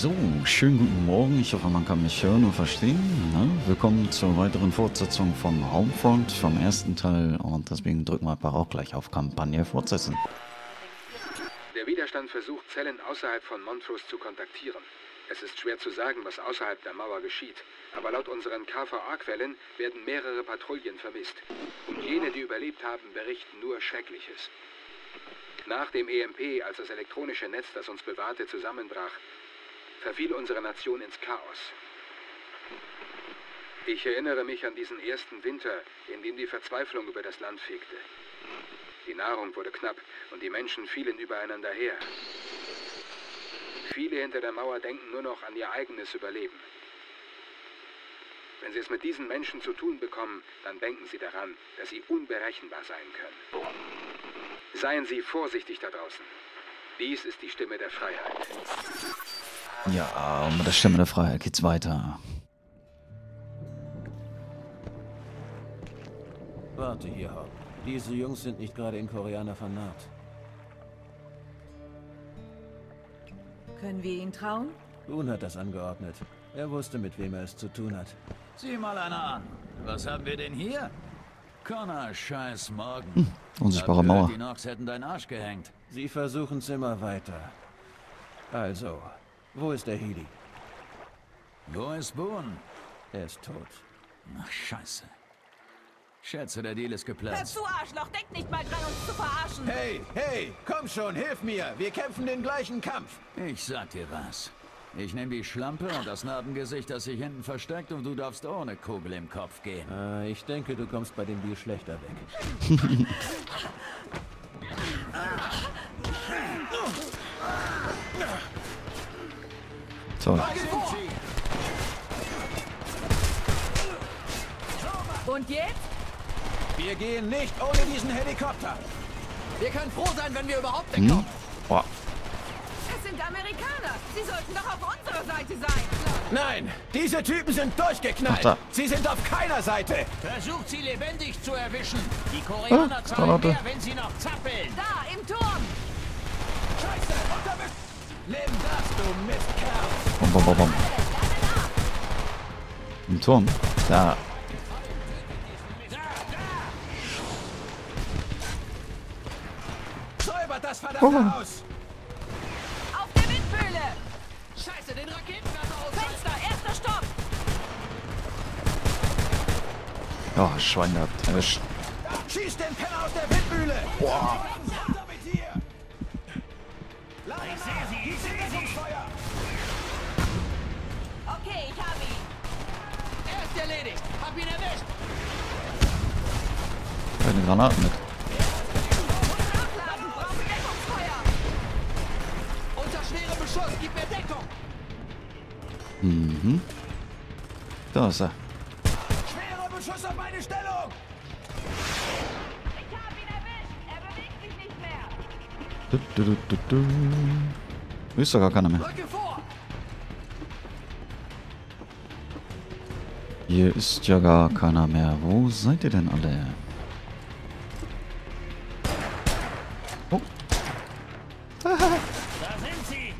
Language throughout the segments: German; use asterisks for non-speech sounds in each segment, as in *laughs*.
So, schönen guten Morgen. Ich hoffe, man kann mich hören und verstehen. Ne? Willkommen zur weiteren Fortsetzung von Homefront vom ersten Teil und deswegen drücken wir einfach auch gleich auf Kampagne fortsetzen. Der Widerstand versucht, Zellen außerhalb von Montrose zu kontaktieren. Es ist schwer zu sagen, was außerhalb der Mauer geschieht, aber laut unseren KVA-Quellen werden mehrere Patrouillen vermisst. Und jene, die überlebt haben, berichten nur Schreckliches. Nach dem EMP, als das elektronische Netz, das uns bewahrte, zusammenbrach, verfiel unsere Nation ins Chaos. Ich erinnere mich an diesen ersten Winter, in dem die Verzweiflung über das Land fegte. Die Nahrung wurde knapp und die Menschen fielen übereinander her. Viele hinter der Mauer denken nur noch an ihr eigenes Überleben. Wenn Sie es mit diesen Menschen zu tun bekommen, dann denken Sie daran, dass Sie unberechenbar sein können. Seien Sie vorsichtig da draußen. Dies ist die Stimme der Freiheit. Ja, und mit der Stimme der Freiheit geht's weiter. Warte hier, Hop. Diese Jungs sind nicht gerade in Koreaner vernarrt. Können wir ihn trauen? Boone hat das angeordnet. Er wusste, mit wem er es zu tun hat. Sieh mal einer an. Was haben wir denn hier? Connor, scheiß Morgen. Hm, unsichtbare Mauer. Die Nox hätten deinen Arsch gehängt. Sie versuchen's immer weiter. Also, wo ist der Heli? Wo ist Boone? Er ist tot. Ach, scheiße. Schätze, der Deal ist Hör geplatzt. zu, Arschloch! Denk nicht mal dran, uns zu verarschen! Hey, hey, komm schon, hilf mir. Wir kämpfen den gleichen Kampf. Ich sag dir was. Ich nehme die Schlampe und das Narbengesicht, das sich hinten versteckt und du darfst ohne Kugel im Kopf gehen. Äh, ich denke, du kommst bei dem Deal schlechter weg. *laughs* Toll. Und jetzt? Wir gehen nicht ohne diesen Helikopter. Wir können froh sein, wenn wir überhaupt Hm? wegkommen. Boah. Es sind Amerikaner! Sie sollten doch auf unserer Seite sein! Nein, diese Typen sind durchgeknallt. Sie sind auf keiner Seite. Versucht sie lebendig zu erwischen. Die Ah, Koreaner zahlen Granate. mehr, wenn sie noch zappeln. Da, im Turm! Scheiße, unterwischt. Nimm das, du Mistkerl. Bom, bom, bom, bom. Im Turm. Da. Säubert das verdammte Haus. Auf der Windmühle! Scheiße, den Raketenwerfer aus. Fenster, erster Stock! Oh, Schwein gehabt. Erwischt. Schieß den Penner aus der Windmühle. Boah. Erledigt. Hab ihn erwischt. Keine Granaten mit. Unter schwerem Beschuss. Gib mir Deckung. Mhm. Da ist er. Schwerer Beschuss auf meine Stellung. Ich habe ihn erwischt! Er bewegt sich nicht mehr! Du, du, du, du, du. Ist doch gar keiner mehr. Rücke Hier ist ja gar keiner mehr. Wo seid ihr denn alle? Oh, Da sind sie.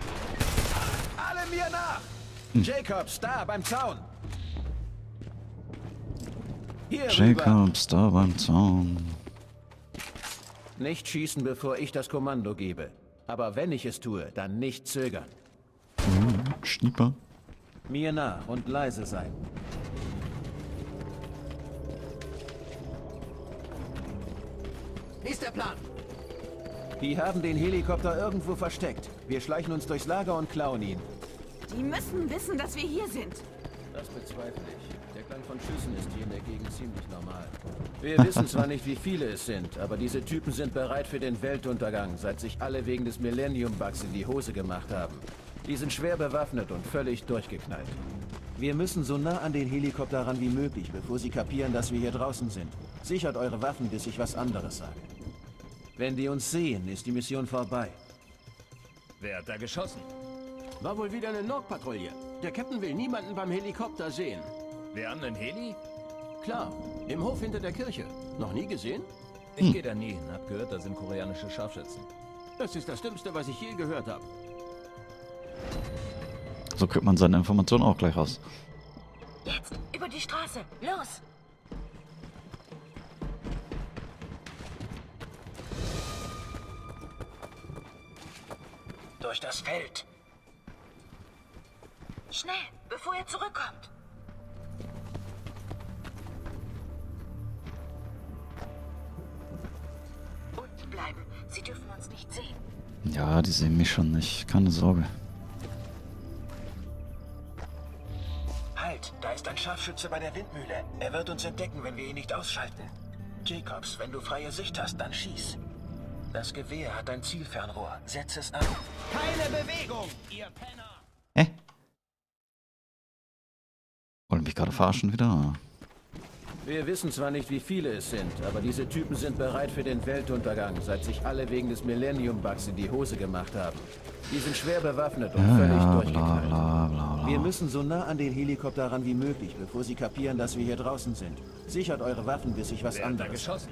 Alle mir nach. Jacobs, da beim Zaun. Hier. Jacobs da beim Zaun. Nicht schießen, bevor ich das Kommando gebe. Aber wenn ich es tue, dann nicht zögern. Schnieper. Mir nach und leise sein. Ist der Plan? Die haben den Helikopter irgendwo versteckt. Wir schleichen uns durchs Lager und klauen ihn. Die müssen wissen, dass wir hier sind. Das bezweifle ich. Der Klang von Schüssen ist hier in der Gegend ziemlich normal. Wir *laughs* wissen zwar nicht, wie viele es sind, aber diese Typen sind bereit für den Weltuntergang, seit sich alle wegen des Millennium-Bugs in die Hose gemacht haben. Die sind schwer bewaffnet und völlig durchgeknallt. Wir müssen so nah an den Helikopter ran wie möglich, bevor sie kapieren, dass wir hier draußen sind. Sichert eure Waffen, bis ich was anderes sage. Wenn die uns sehen, ist die Mission vorbei. Wer hat da geschossen? War wohl wieder eine Nord-Patrouille. Der Captain will niemanden beim Helikopter sehen. Wir haben einen Heli? Klar, im Hof hinter der Kirche. Noch nie gesehen? Ich gehe da nie hin. Hab gehört, da sind koreanische Scharfschützen. Das ist das Dümmste, was ich je gehört habe. So kriegt man seine Informationen auch gleich raus. Jetzt, über die Straße. Los! Durch das Feld. Schnell, bevor er zurückkommt. Unten bleiben. Sie dürfen uns nicht sehen. Ja, die sehen mich schon nicht. Keine Sorge. Halt, da ist ein Scharfschütze bei der Windmühle. Er wird uns entdecken, wenn wir ihn nicht ausschalten. Jacobs, wenn du freie Sicht hast, dann schieß. Das Gewehr hat ein Zielfernrohr. Setz es an. Keine Bewegung, ihr Penner! Hä? Wollen mich gerade verarschen wieder? Wir wissen zwar nicht, wie viele es sind, aber diese Typen sind bereit für den Weltuntergang, seit sich alle wegen des Millennium-Bugs in die Hose gemacht haben. Die sind schwer bewaffnet und Ja, völlig ja, durchgeknallt. bla bla bla. Wir müssen so nah an den Helikopter ran wie möglich, bevor sie kapieren, dass wir hier draußen sind. Sichert eure Waffen, bis sich was anderes. geschossen.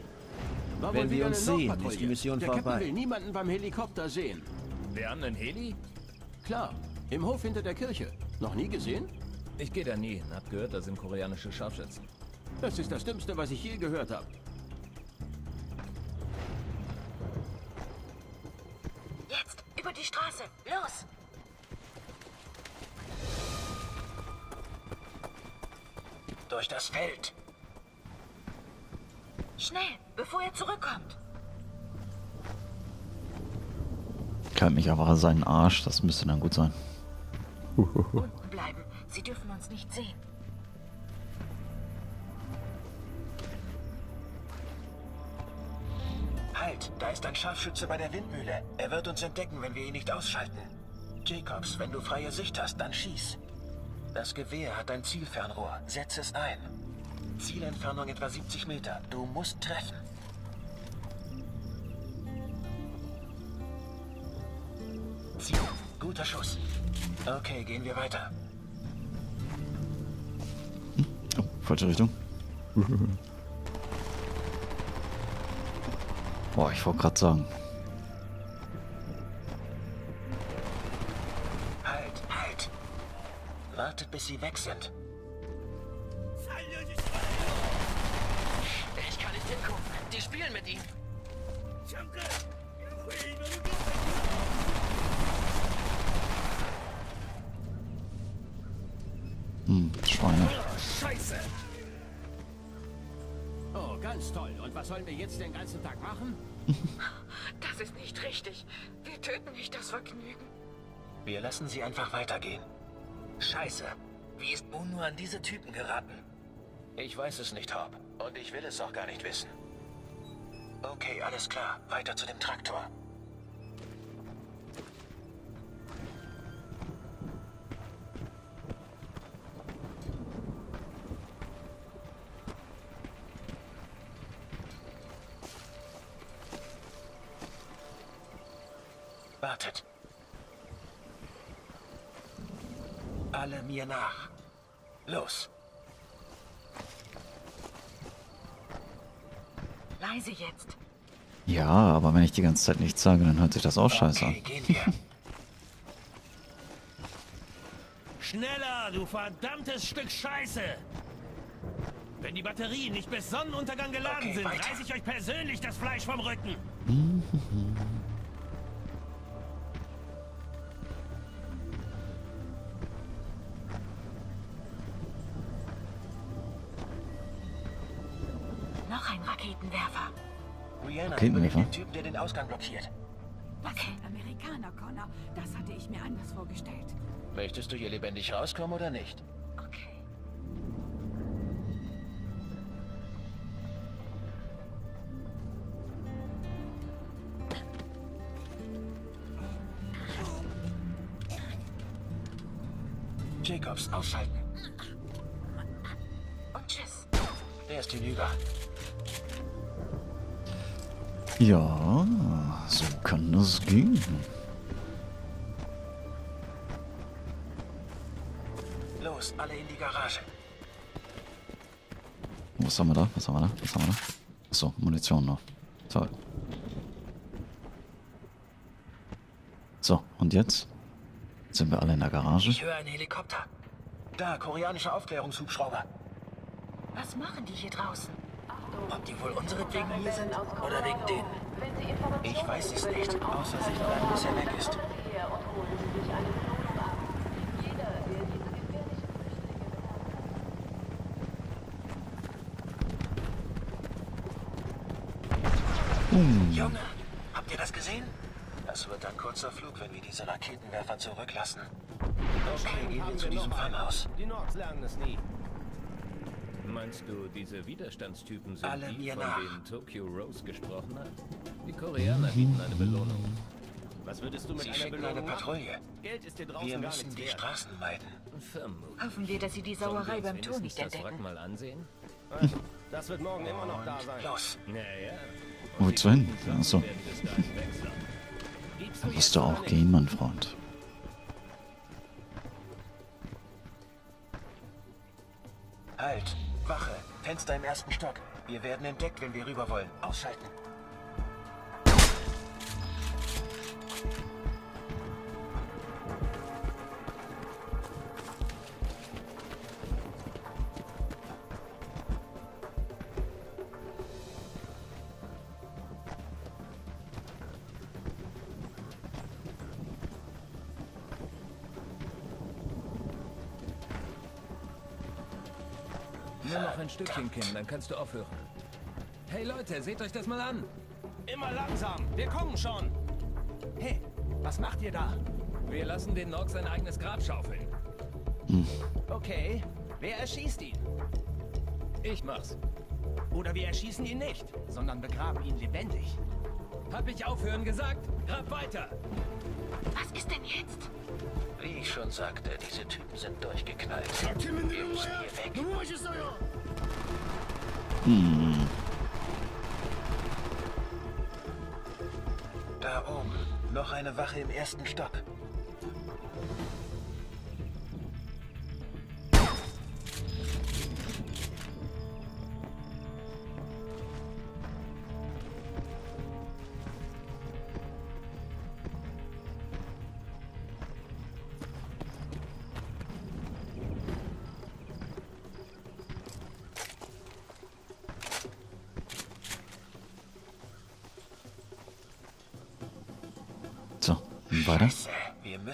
Wenn wir uns sehen, ist die Mission Der vorbei. Captain will niemanden beim Helikopter sehen. Wir haben einen Heli? Klar, im Hof hinter der Kirche. Noch nie gesehen? Ich gehe da nie. Hab gehört, da sind koreanische Scharfschützen. Das ist das Dümmste, was ich je gehört habe. Jetzt, über die Straße. Los! Durch das Feld. Schnell, bevor er zurückkommt. Kalt mich aber seinen Arsch. Das müsste dann gut sein. Unten bleiben. Sie dürfen uns nicht sehen. Halt, da ist ein Scharfschütze bei der Windmühle. Er wird uns entdecken, wenn wir ihn nicht ausschalten. Jacobs, wenn du freie Sicht hast, dann schieß. Das Gewehr hat ein Zielfernrohr. Setz es ein. Zielentfernung etwa 70 Meter. Du musst treffen. Ziel. Guter Schuss. Okay, gehen wir weiter. Oh, falsche Richtung. *laughs* Boah, ich wollte gerade sagen. Halt, halt. Wartet, bis sie weg sind. Wir lassen sie einfach weitergehen. Scheiße. Wie ist Moon nur an diese Typen geraten? Ich weiß es nicht, Hop. Und ich will es auch gar nicht wissen. Okay, alles klar. Weiter zu dem Traktor. Wartet. Alle mir nach. Los. Leise jetzt. Ja, aber wenn ich die ganze Zeit nichts sage, dann hört sich das auch scheiße an. *laughs* Schneller, du verdammtes Stück Scheiße! Wenn die Batterien nicht bis Sonnenuntergang geladen Okay, sind, weiter. reiß ich euch persönlich das Fleisch vom Rücken. *laughs* Noch ein Raketenwerfer. Rihanna, Raketenwerfer? den Typen, der den Ausgang blockiert. Sind Amerikaner, Connor. Das hatte ich mir anders vorgestellt. Möchtest du hier lebendig rauskommen oder nicht? Okay. Jacobs, ausschalten. Und tschüss. Der ist hinüber. Ja, so kann das gehen. Los, alle in die Garage. Was haben wir da? Was haben wir da? Was haben wir da? Achso, Munition noch. Toll. So, und jetzt? Sind wir alle in der Garage? Ich höre einen Helikopter. Da, koreanische Aufklärungshubschrauber. Was machen die hier draußen? Ob die wohl unsere Dinge hier sind oder wegen denen? Ich weiß es nicht, außer sie bleiben, bis er weg ist. Junge, habt ihr das gesehen? Das wird ein kurzer Flug, wenn wir diese Raketenwerfer zurücklassen. Okay, gehen wir zu diesem Farmhaus. Die Nords lernen es nie. Meinst du, diese Widerstandstypen sind Alle die, mir von nach. denen Tokyo Rose gesprochen hat? Die Koreaner bieten eine Belohnung. Was würdest du mit Sie einer schicken eine Belohnung machen? Patrouille. Geld ist dir draußen Wir müssen die wert. Straßen meiden. Vermutlich. Hoffen wir, dass sie die Sauerei beim Tor nicht das Wrack entdecken. mal ansehen? Also, Das wird morgen immer noch da sein. Los. Naja. Wozu hin? Achso. Da musst du auch gehen, mein Freund. Fenster im ersten Stock. Wir werden entdeckt, wenn wir rüber wollen. Ausschalten. Dann kannst du aufhören. Hey Leute, seht euch das mal an. Immer langsam. Wir kommen schon. Hey, was macht ihr da? Wir lassen den Nog sein eigenes Grab schaufeln. Okay. Wer erschießt ihn? Ich mach's. Oder wir erschießen ihn nicht, sondern begraben ihn lebendig. Hab ich aufhören gesagt? Grab weiter. Was ist denn jetzt? Wie ich schon sagte, diese Typen sind durchgeknallt. Wir müssen hier weg. Da oben. Noch eine Wache im ersten Stock.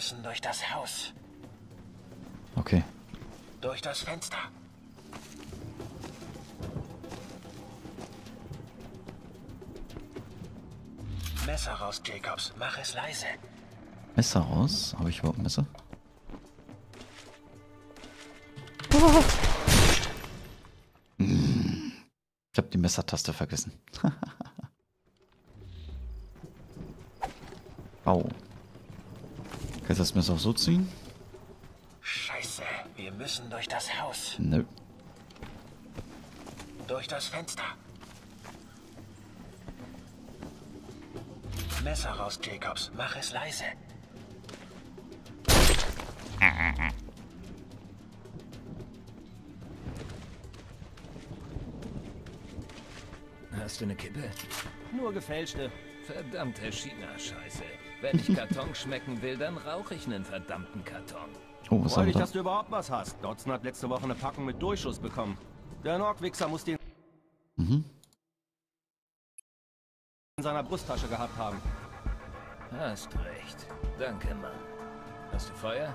Müssen durch das Haus. Okay. Durch das Fenster. Messer raus, Jacobs. Mach es leise. Messer raus. Habe ich überhaupt ein Messer? *laughs* Ich habe die Messertaste vergessen. *laughs* Das Messer auch so ziehen? Scheiße. Wir müssen durch das Haus. Nö. Durch das Fenster. Messer raus, Jacobs. Mach es leise. Hast du eine Kippe? Nur gefälschte. Verdammte China-Scheiße. Wenn ich Karton *laughs* schmecken will, dann rauche ich einen verdammten Karton. Oh, was Freulich, dass da? du überhaupt was hast. Dodson hat letzte Woche eine Packung mit Durchschuss bekommen. Der Nordwichser muss den Mhm. in seiner Brusttasche gehabt haben. Hast recht. Danke, Mann. Hast du Feuer?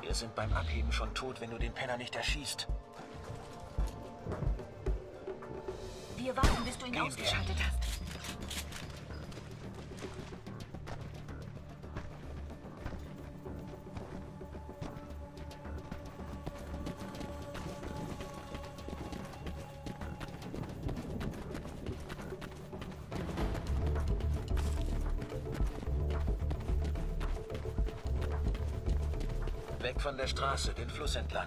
Wir sind beim Abheben schon tot, wenn du den Penner nicht erschießt. Wir warten, bis du ihn ausgeschaltet hast. Weg von der Straße, den Fluss entlang.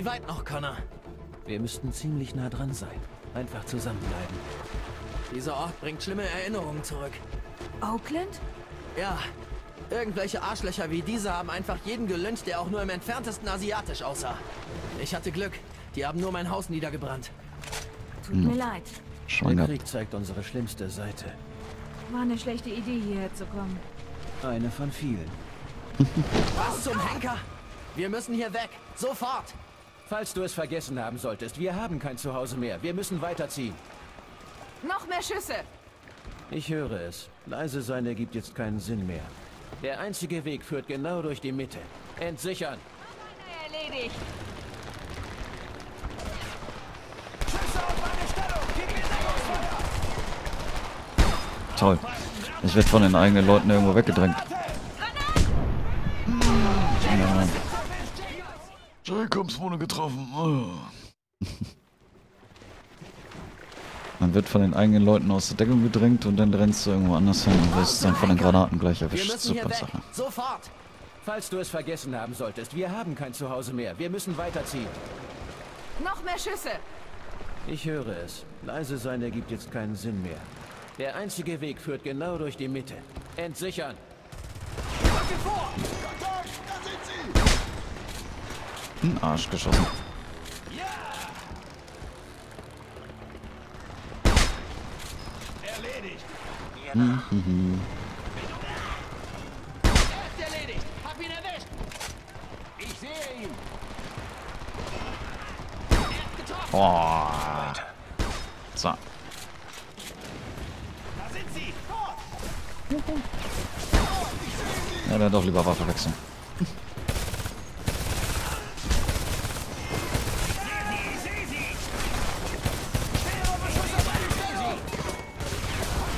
Wie weit noch, Connor? Wir müssten ziemlich nah dran sein. Einfach zusammenbleiben. Dieser Ort bringt schlimme Erinnerungen zurück. Oakland? Ja, Irgendwelche Arschlöcher wie diese haben einfach jeden gelyncht, der auch nur im entferntesten asiatisch aussah. Ich hatte Glück. Die haben nur mein Haus niedergebrannt. Tut mir leid. Der Schwanger. Krieg zeigt unsere schlimmste Seite. War eine schlechte Idee, hierher zu kommen. Eine von vielen. Was zum Henker? Wir müssen hier weg. Sofort. Falls du es vergessen haben solltest, wir haben kein Zuhause mehr. Wir müssen weiterziehen. Noch mehr Schüsse! Ich höre es. Leise sein ergibt jetzt keinen Sinn mehr. Der einzige Weg führt genau durch die Mitte. Entsichern! Erledigt. Toll. Ich werde von den eigenen Leuten irgendwo weggedrängt. Jacobs wurde getroffen. Oh. *laughs* Man wird von den eigenen Leuten aus der Deckung gedrängt und dann rennst du irgendwo anders hin und wirst dann von den Granaten gleich erwischt. Super. Sache. Sofort. Falls du es vergessen haben solltest, wir haben kein Zuhause mehr. Wir müssen weiterziehen. Noch mehr Schüsse! Ich höre es. Leise sein ergibt jetzt keinen Sinn mehr. Der einzige Weg führt genau durch die Mitte. Entsichern! Ein Arsch geschossen. Erledigt. Mhm. Er ist erledigt. Hab ihn erwischt. Ich sehe ihn. Boah. So. Da sind sie. Ja, dann doch lieber Waffe wechseln.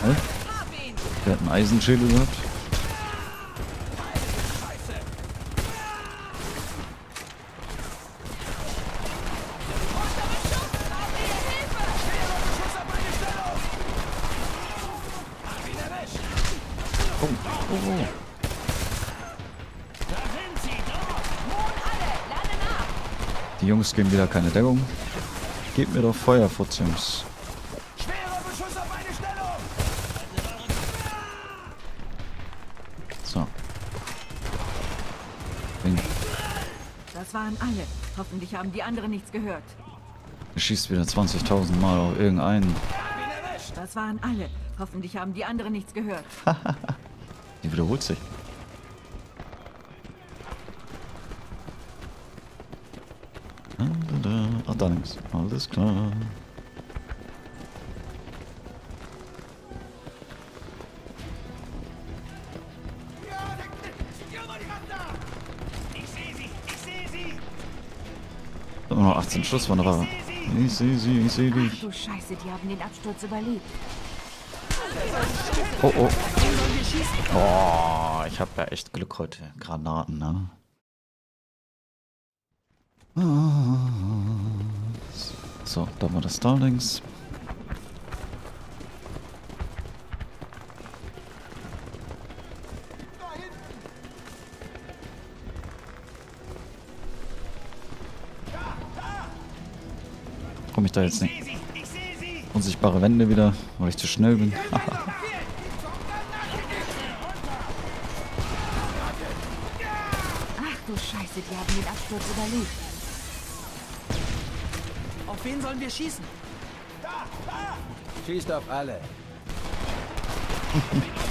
Hä? Der hat einen Eisenschädel gehabt. Oh, oh, oh. Die Jungs geben wieder keine Deckung. Gebt mir doch Feuer, Futzjungs. Schwerer Beschuss auf eine Stellung. So. Bing. Das waren alle. Hoffentlich haben die anderen nichts gehört. Er schießt wieder 20.000 Mal auf irgendeinen. Das waren alle. Hoffentlich haben die anderen nichts gehört. *laughs* Die wiederholt sich. Ah, da, da. Ach, da links. Alles klar. Immer noch 18 Schuss von der Waffe. Ich sehe sie, ich sehe dich. du Scheiße, die haben den Absturz überlebt. Oh, oh. Oh, ich habe ja echt Glück heute. Granaten, ne? So, da war das Starlings. Ich da jetzt nicht? Ich sehe sie. Ich sehe sie. Unsichtbare Wände wieder, weil ich zu schnell bin. Ach du Scheiße, die haben den Absturz überlebt. Auf wen sollen wir schießen? Schießt auf alle. *laughs*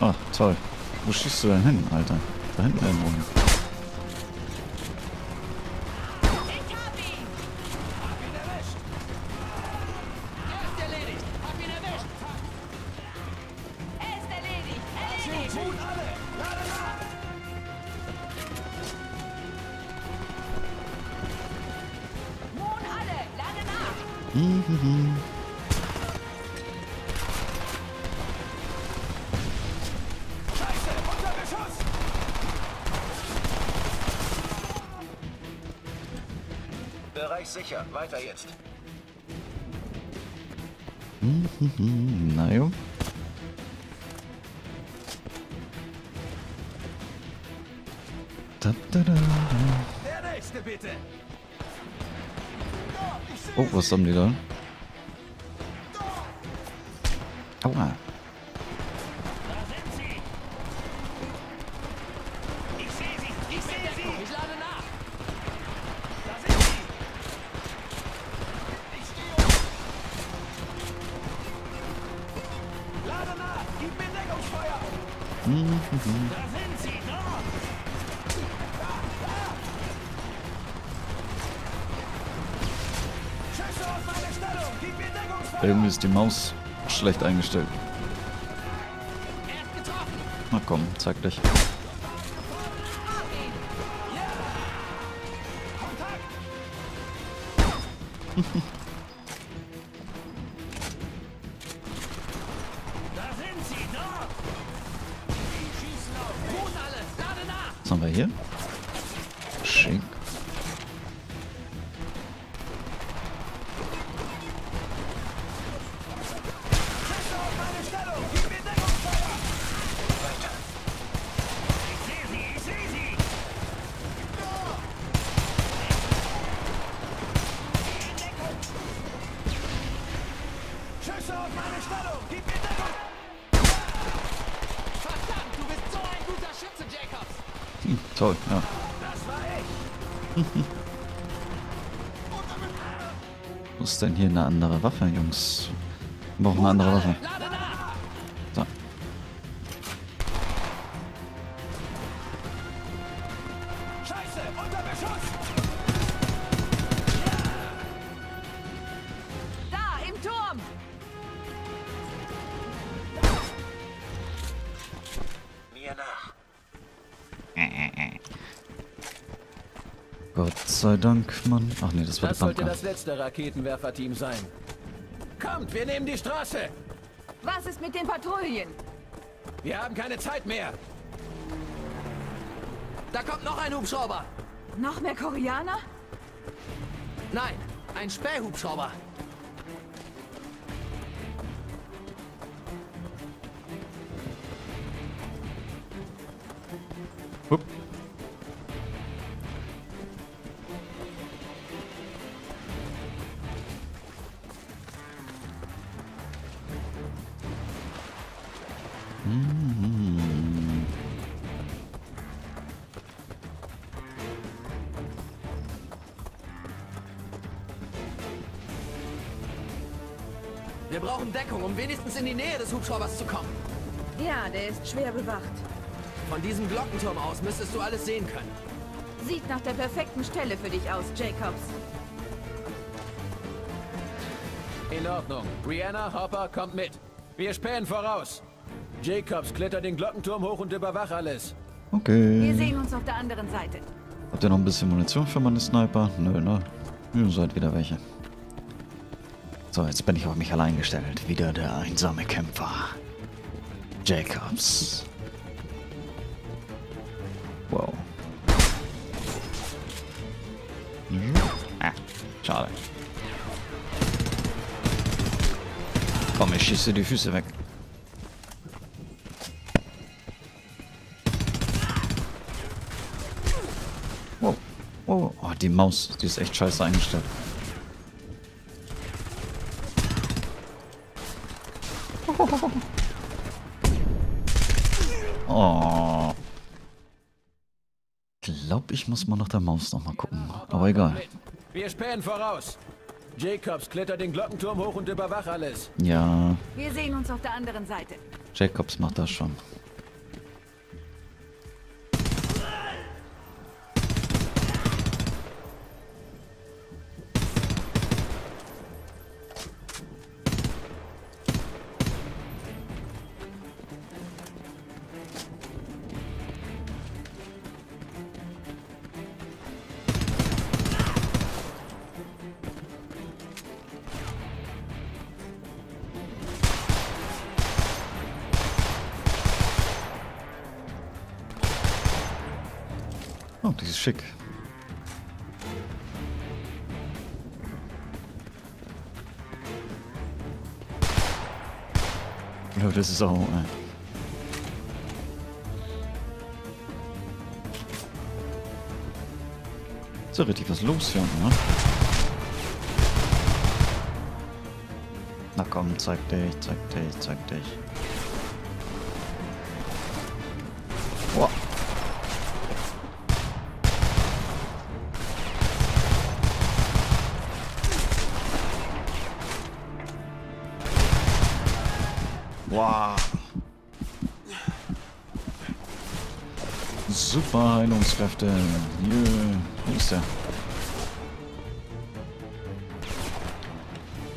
Ah, toll. Wo schießt du denn hin, Alter? Da hinten irgendwo Weiter jetzt. Mhm, na jo. Da, da, da. Der nächste bitte. Oh, was haben die da? Ist die Maus schlecht eingestellt. Na komm, zeig dich. *laughs* Hm, toll, ja. Wo ist denn hier eine andere Waffe, Jungs? Wir brauchen eine andere Waffe. Mann. Ach nee, das war Das der sollte Pumpgun. das letzte Raketenwerferteam sein. Kommt, wir nehmen die Straße. Was ist mit den Patrouillen? Wir haben keine Zeit mehr. Da kommt noch ein Hubschrauber. Noch mehr Koreaner? Nein, ein Spähhubschrauber. Wenigstens in die Nähe des Hubschraubers zu kommen. Ja, der ist schwer bewacht. Von diesem Glockenturm aus müsstest du alles sehen können. Sieht nach der perfekten Stelle für dich aus, Jacobs. In Ordnung. Rihanna, Hopper, kommt mit. Wir spähen voraus. Jacobs, kletter den Glockenturm hoch und überwach alles. Wir Okay. sehen uns auf der anderen Seite. Habt ihr noch ein bisschen Munition für meine Sniper? Nö, ne? Ihr seid wieder welche. So, jetzt bin ich auf mich allein gestellt. Wieder der einsame Kämpfer. Jacobs. Wow. Ah, schade. Komm, ich schieße die Füße weg. Wow. Oh, oh, die Maus, die ist echt scheiße eingestellt. *laughs* Oh. Glaub, ich muss mal nach der Maus noch mal gucken. Aber egal. Wir spähen voraus. Jacobs, kletter den Glockenturm hoch und überwach alles. Ja, Wir sehen uns auf der anderen Seite. Jacobs macht das schon. Blöde Sau, ey. Ist ja richtig was los hier, ne? Na komm, zeig dich, zeig dich, zeig dich. Heilungskräfte. Hier, wo ist der?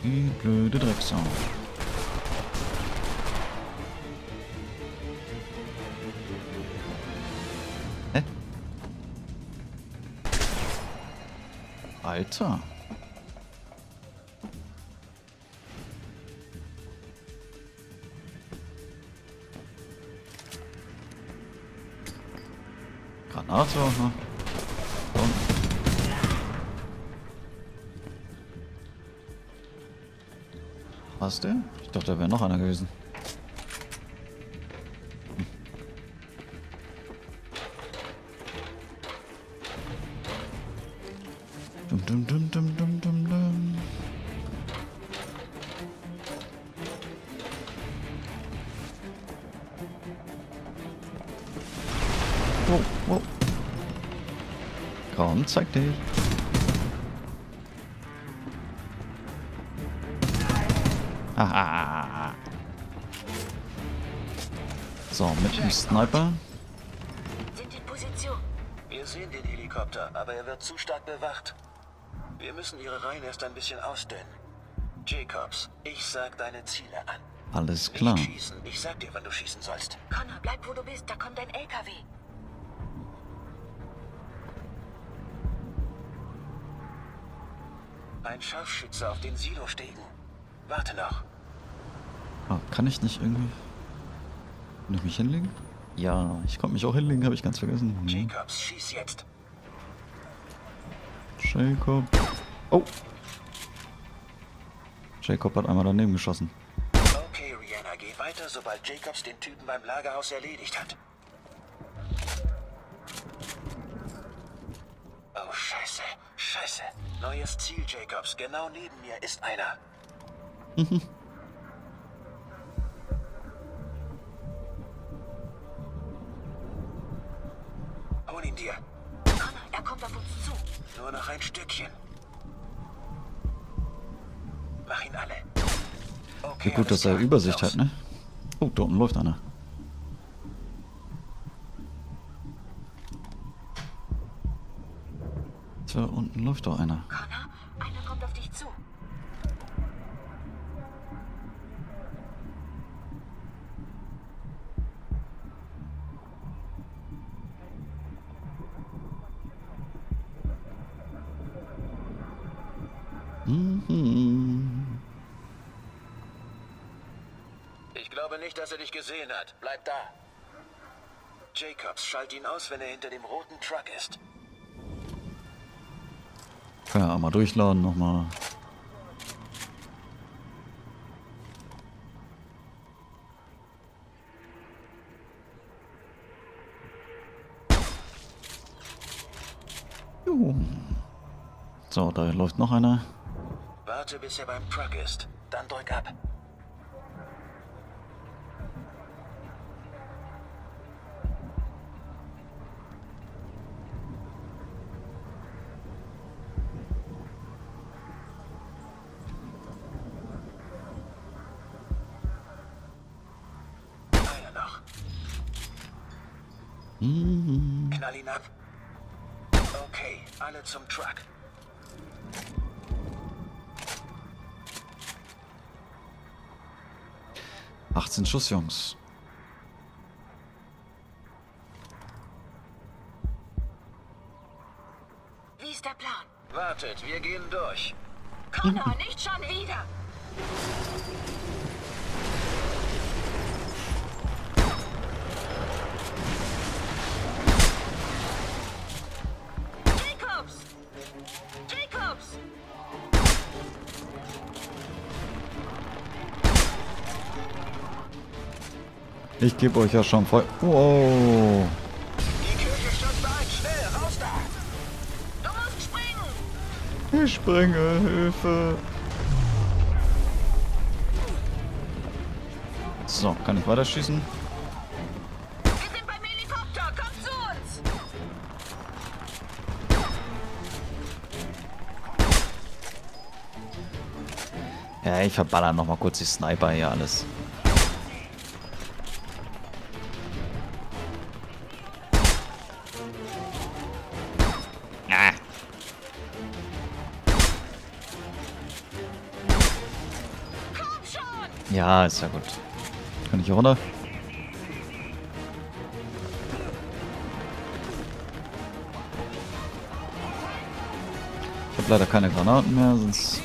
Die blöde Drecksau. Hä? Alter. Auch noch. Komm. Was der? Ich dachte, da wäre noch einer gewesen. Komm, zeig dich. Haha. So, mit dem Sniper. Sind in Position. Wir sehen den Helikopter, aber er wird zu stark bewacht. Wir müssen ihre Reihen erst ein bisschen ausdünnen. Jacobs, ich sag deine Ziele an. Alles klar. Nicht schießen. Ich sag dir, wann du schießen sollst. Connor, bleib wo du bist. Da kommt ein LKW. Ein Scharfschütze auf den Silostegen. Warte noch. Ah, kann ich nicht irgendwie... Kann ich mich hinlegen? Ja, ich konnte mich auch hinlegen, habe ich ganz vergessen. Hm. Jacobs, schieß jetzt. Jacob. Oh. Jacob hat einmal daneben geschossen. Okay, Rihanna, geh weiter, sobald Jacobs den Typen beim Lagerhaus erledigt hat. Oh, scheiße. Scheiße. Neues Ziel, Jacobs. Genau neben mir ist einer. *laughs* Hol ihn dir. Connor, er kommt auf uns zu. Nur noch ein Stückchen. Mach ihn alle. Okay, Wie gut, dass er. Übersicht hat, ne? Oh, da unten läuft einer. Da unten läuft doch einer. Connor, einer kommt auf dich zu. Mhm. Ich glaube nicht, dass er dich gesehen hat. Bleib da. Jacobs, schalt ihn aus, wenn er hinter dem roten Truck ist. Kann ja einmal durchladen nochmal. So, da läuft noch einer. Warte, bis er beim Truck ist. Dann drück ab. Alle zum Truck. Achtzehn Schuss, Jungs. Wie ist der Plan? Wartet, wir gehen durch. Connor, nicht schon wieder. Ich gebe euch ja schon voll. Wow. Ich springe, Hilfe. So, kann ich zu uns! Ja, ich verballer noch mal kurz die Sniper hier alles. Ja, ist ja gut. Kann ich hier runter? Ich habe leider keine Granaten mehr, sonst...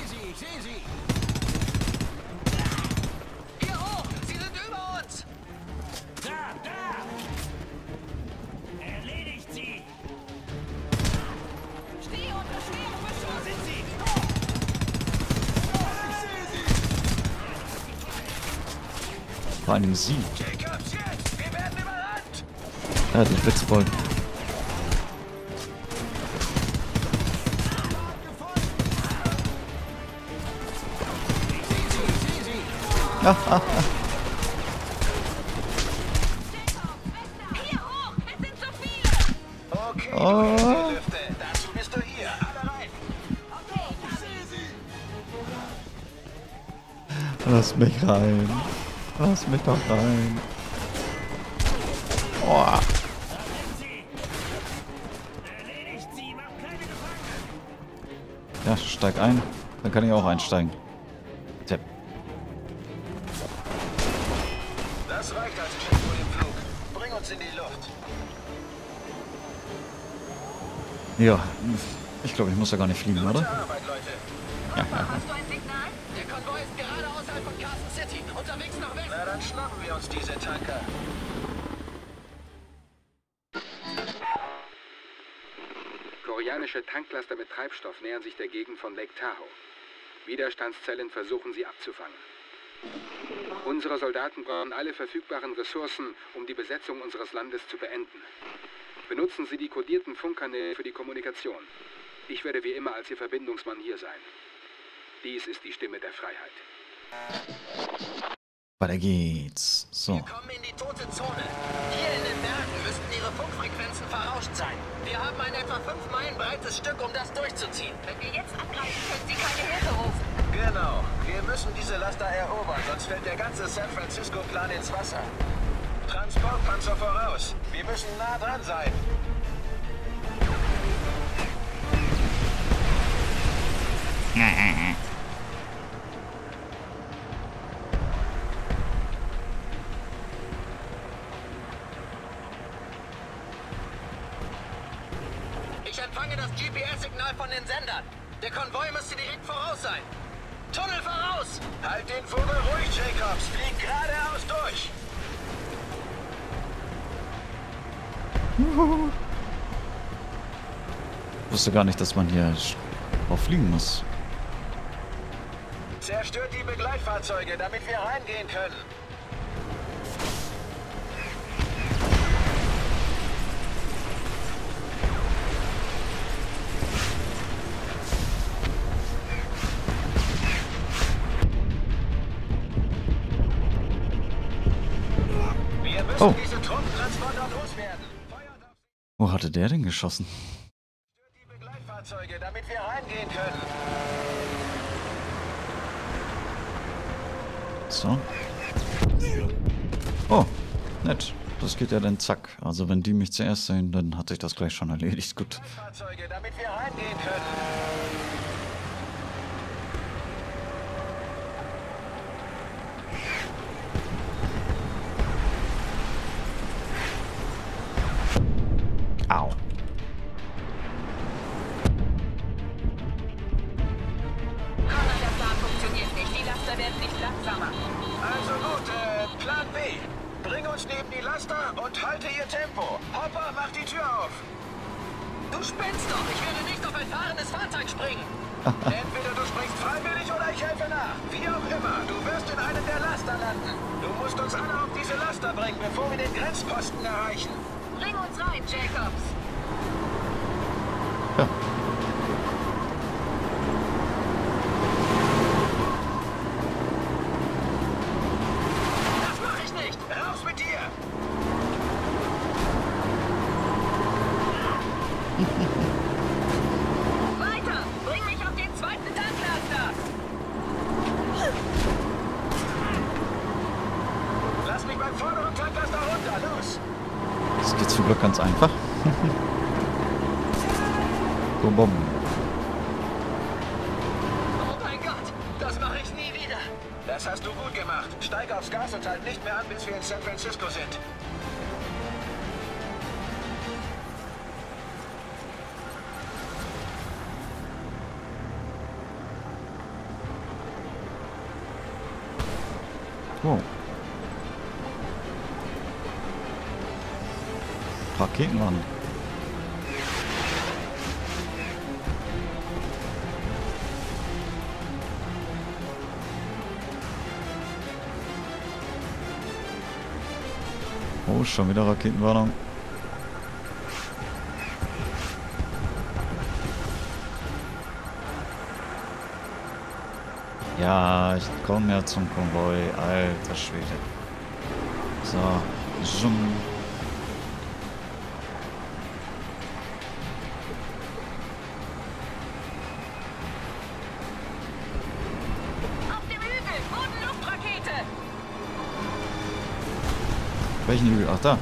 die Lüfte. Dazu bist du hier. Alle rein. Lass mich rein. Lass mich doch rein. Gefangenen! Ja, steig ein. Dann kann ich auch einsteigen. Tipp. Das reicht als Check vor dem Flug. Bring uns in die Luft. Ja, ich glaube, ich muss ja gar nicht fliegen, oder? Arbeit, Leute. Hast du Tanklaster mit Treibstoff nähern sich der Gegend von Lake Tahoe. Widerstandszellen versuchen sie abzufangen. Unsere Soldaten brauchen alle verfügbaren Ressourcen, um die Besetzung unseres Landes zu beenden. Benutzen Sie die kodierten Funkkanäle für die Kommunikation. Ich werde wie immer als Ihr Verbindungsmann hier sein. Dies ist die Stimme der Freiheit. Weiter geht's. So. Wir kommen in die tote Zone. Hier in den Bergen müssten ihre Funkfrequenzen verrauscht sein. Wir haben ein etwa fünf Meilen breites Stück, um das durchzuziehen. Wenn wir jetzt angreifen, können Sie keine Hilfe rufen. Genau. Wir müssen diese Laster erobern, sonst fällt der ganze San Francisco-Plan ins Wasser. Transportpanzer voraus. Wir müssen nah dran sein. *laughs* Der Konvoi müsste direkt voraus sein. Tunnel voraus! Halt den Vogel ruhig, Jacobs. Flieg geradeaus durch. Ich wusste gar nicht, dass man hier drauf fliegen muss. Zerstört die Begleitfahrzeuge, damit wir reingehen können. Hatte der denn geschossen? die Begleitfahrzeuge, damit wir reingehen können. So. Oh, nett. Das geht ja dann zack. Also wenn die mich zuerst sehen, dann hat sich das gleich schon erledigt. Gut. Fahrzeuge, damit wir reingehen können. Raketen machen. Oh, schon wieder Raketenwarnung. Ja, ich komme ja zum Konvoi. Alter Schwede. So, zoom. ich nie. Ach da.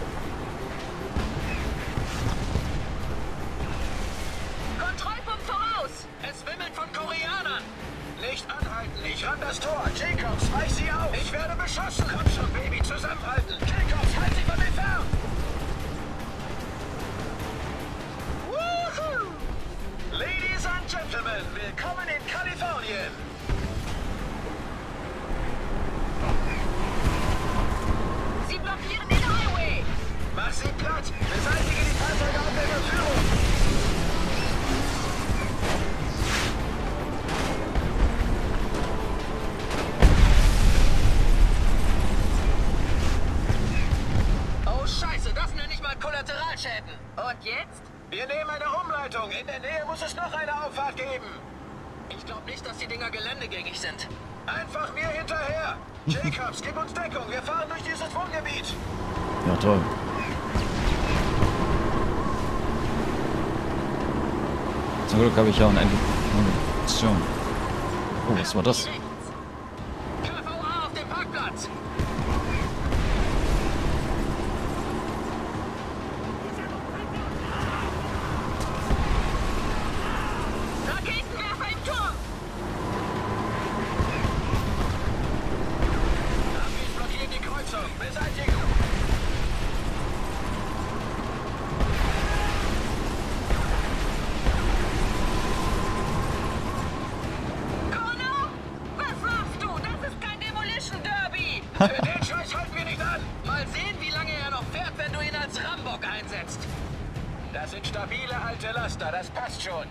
sind stabile alte Laster, das passt schon.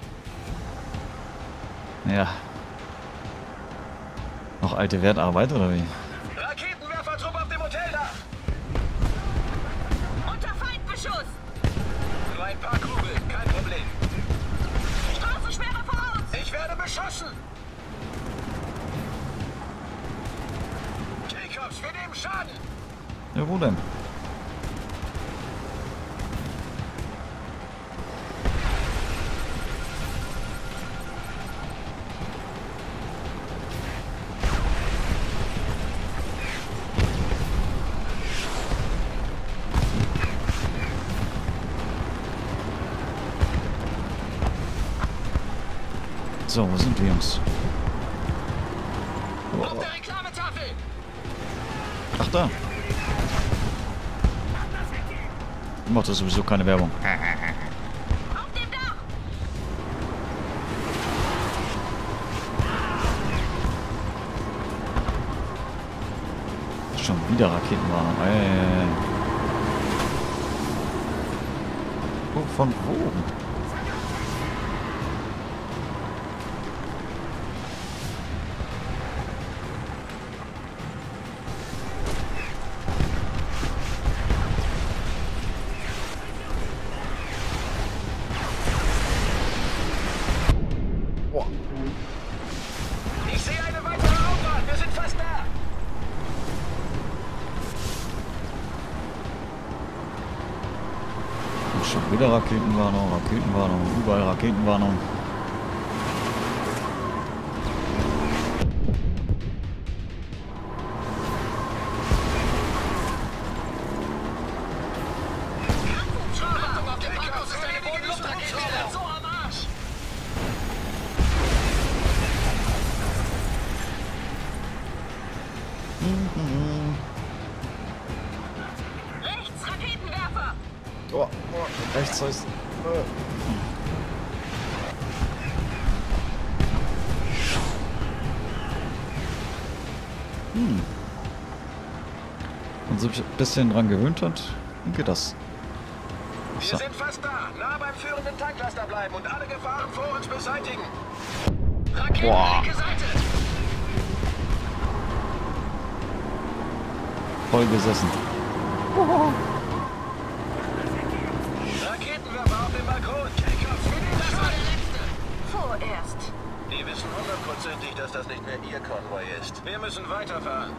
Ja. Noch alte Wertarbeit oder wie? Raketenwerfertrupp auf dem Hoteldach! Unter Feindbeschuss! Nur ein paar Kugeln, kein Problem. Straßensperre voraus! Ich werde beschossen! Jacobs, wir nehmen Schaden! Ja, wo denn? So, wo sind wir, Jungs? Oh. Ach, da. Macht das sowieso keine Werbung. Schon wieder Raketenwarnung. Ey. Oh, von oben. Raketenwarnung, Raketenwarnung, überall Raketenwarnung. Hm. Und sich ein bisschen dran gewöhnt hat, dann geht das. Wir sind fast da. Nah beim führenden Tanklaster bleiben und alle Gefahren vor uns beseitigen. Raketen, Boah. linke Seite. Voll gesessen. Raketenwerfer hundertprozentig, dass das nicht mehr ihr Konvoi ist. Wir müssen weiterfahren.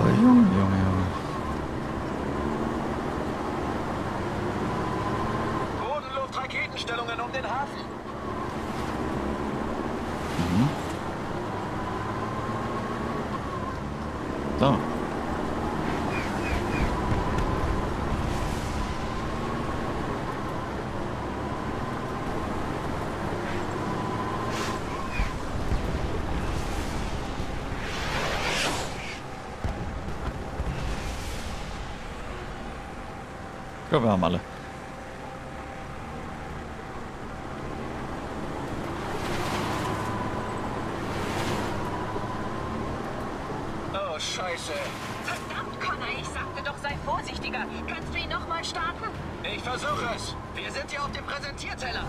Oh, Junge, Junge, Junge. Bodenluft-Raketenstellungen um den Hafen. Da. Ja, wir haben alle. Oh, scheiße. Verdammt, Connor, ich sagte doch, sei vorsichtiger. Kannst du ihn nochmal starten? Ich versuche es. Wir sind hier auf dem Präsentierteller.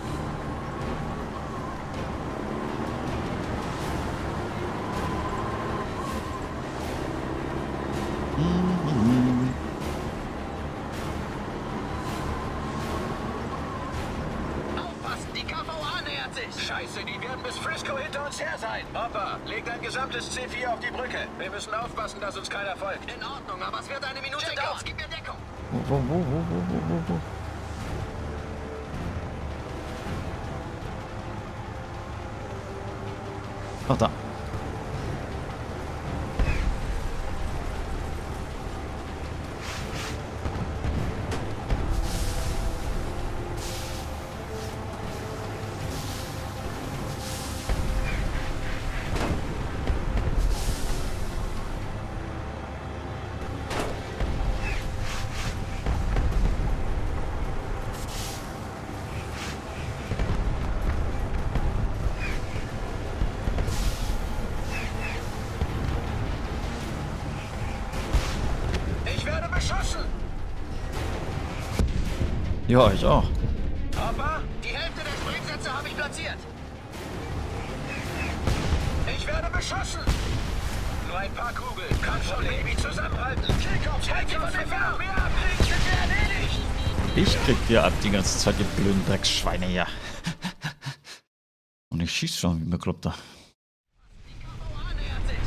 Aufpassen, die KVA nähert sich. Scheiße, die werden bis Frisco hinter uns her sein. Hopper, leg dein gesamtes C4 auf die Brücke. Wir müssen aufpassen, dass uns keiner folgt. In Ordnung, aber es wird eine Minute dauern. gib mir Deckung. Wo, wo, wo, wo, wo, wo, wo, Ja, ich auch. Hopper, die Hälfte der Sprengsätze habe ich platziert. Ich werde beschossen. Nur ein paar Kugeln. Kann schon, Baby, zusammenhalten. Jacobs, halt die von der Ferne. Mehr abkriegen, sind wir erledigt. Ich krieg dir ab die ganze Zeit, ihr blöden Drecksschweine, ja. Und ich schieß schon wie ein Bekloppter.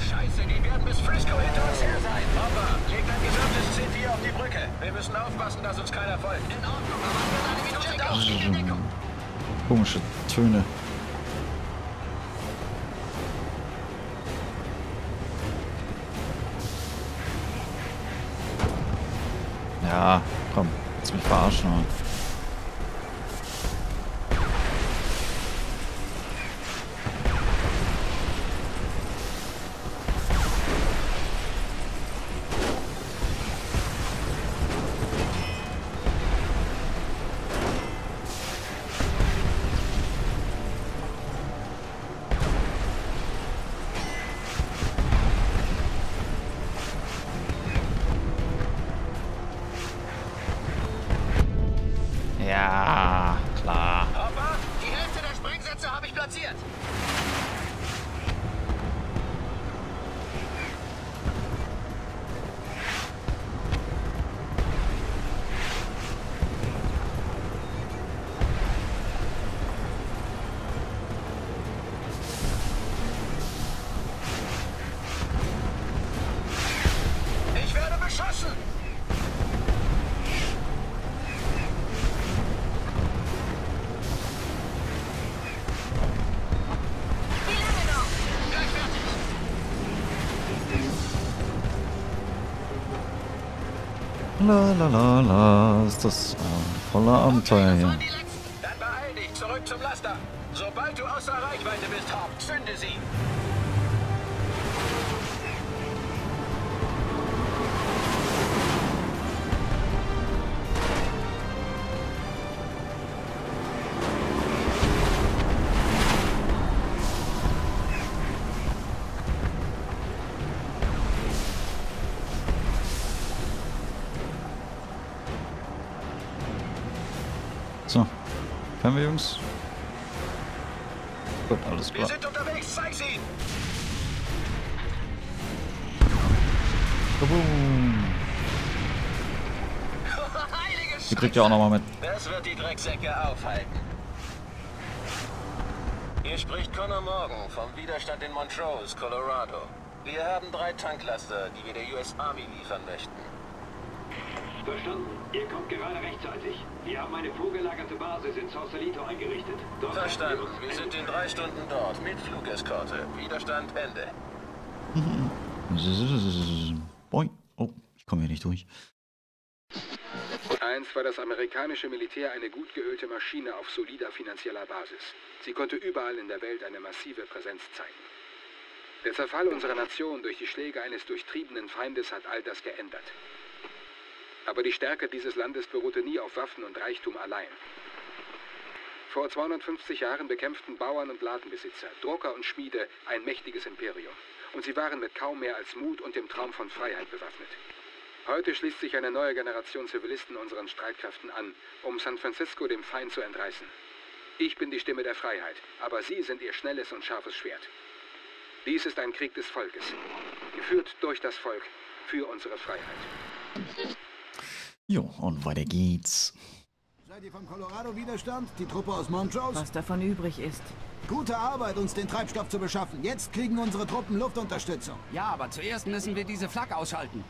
Scheiße, die werden bis Frisco hinter uns her sein. Hopper, leg dein gesamtes C4 auf die Brücke. Wir müssen aufpassen, dass uns keiner folgt. In Ordnung, aber es wird eine Minute dauern. Gib mir Deckung. Komische Töne. La la la la, ist das äh, voller Abenteuer hier. Können wir, Jungs? Gut, alles Wir klar. sind unterwegs, zeig sie. Kaboom. *laughs* Die kriegt ja auch nochmal mit. Das wird die Drecksäcke aufhalten. Hier spricht Connor Morgan vom Widerstand in Montrose, Colorado. Wir haben drei Tanklaster, die wir der US Army liefern möchten. Verstanden. Ihr kommt gerade rechtzeitig. Wir haben eine vorgelagerte Basis in Sausalito eingerichtet. Dort Verstanden. Wir sind in drei Stunden dort mit Flugeskorte. Widerstand Ende. *laughs* Boing. Oh, ich komme hier nicht durch. Einst war das amerikanische Militär eine gut geölte Maschine auf solider finanzieller Basis. Sie konnte überall in der Welt eine massive Präsenz zeigen. Der Zerfall unserer Nation durch die Schläge eines durchtriebenen Feindes hat all das geändert. Aber die Stärke dieses Landes beruhte nie auf Waffen und Reichtum allein. Vor 250 Jahren bekämpften Bauern und Ladenbesitzer, Drucker und Schmiede ein mächtiges Imperium. Und sie waren mit kaum mehr als Mut und dem Traum von Freiheit bewaffnet. Heute schließt sich eine neue Generation Zivilisten unseren Streitkräften an, um San Francisco dem Feind zu entreißen. Ich bin die Stimme der Freiheit, aber Sie sind Ihr schnelles und scharfes Schwert. Dies ist ein Krieg des Volkes, geführt durch das Volk, für unsere Freiheit. Jo, und weiter geht's. Seid ihr vom Colorado-Widerstand? Die Truppe aus Montrose? Was davon übrig ist. Gute Arbeit, uns den Treibstoff zu beschaffen. Jetzt kriegen unsere Truppen Luftunterstützung. Ja, aber zuerst müssen wir diese Flak ausschalten.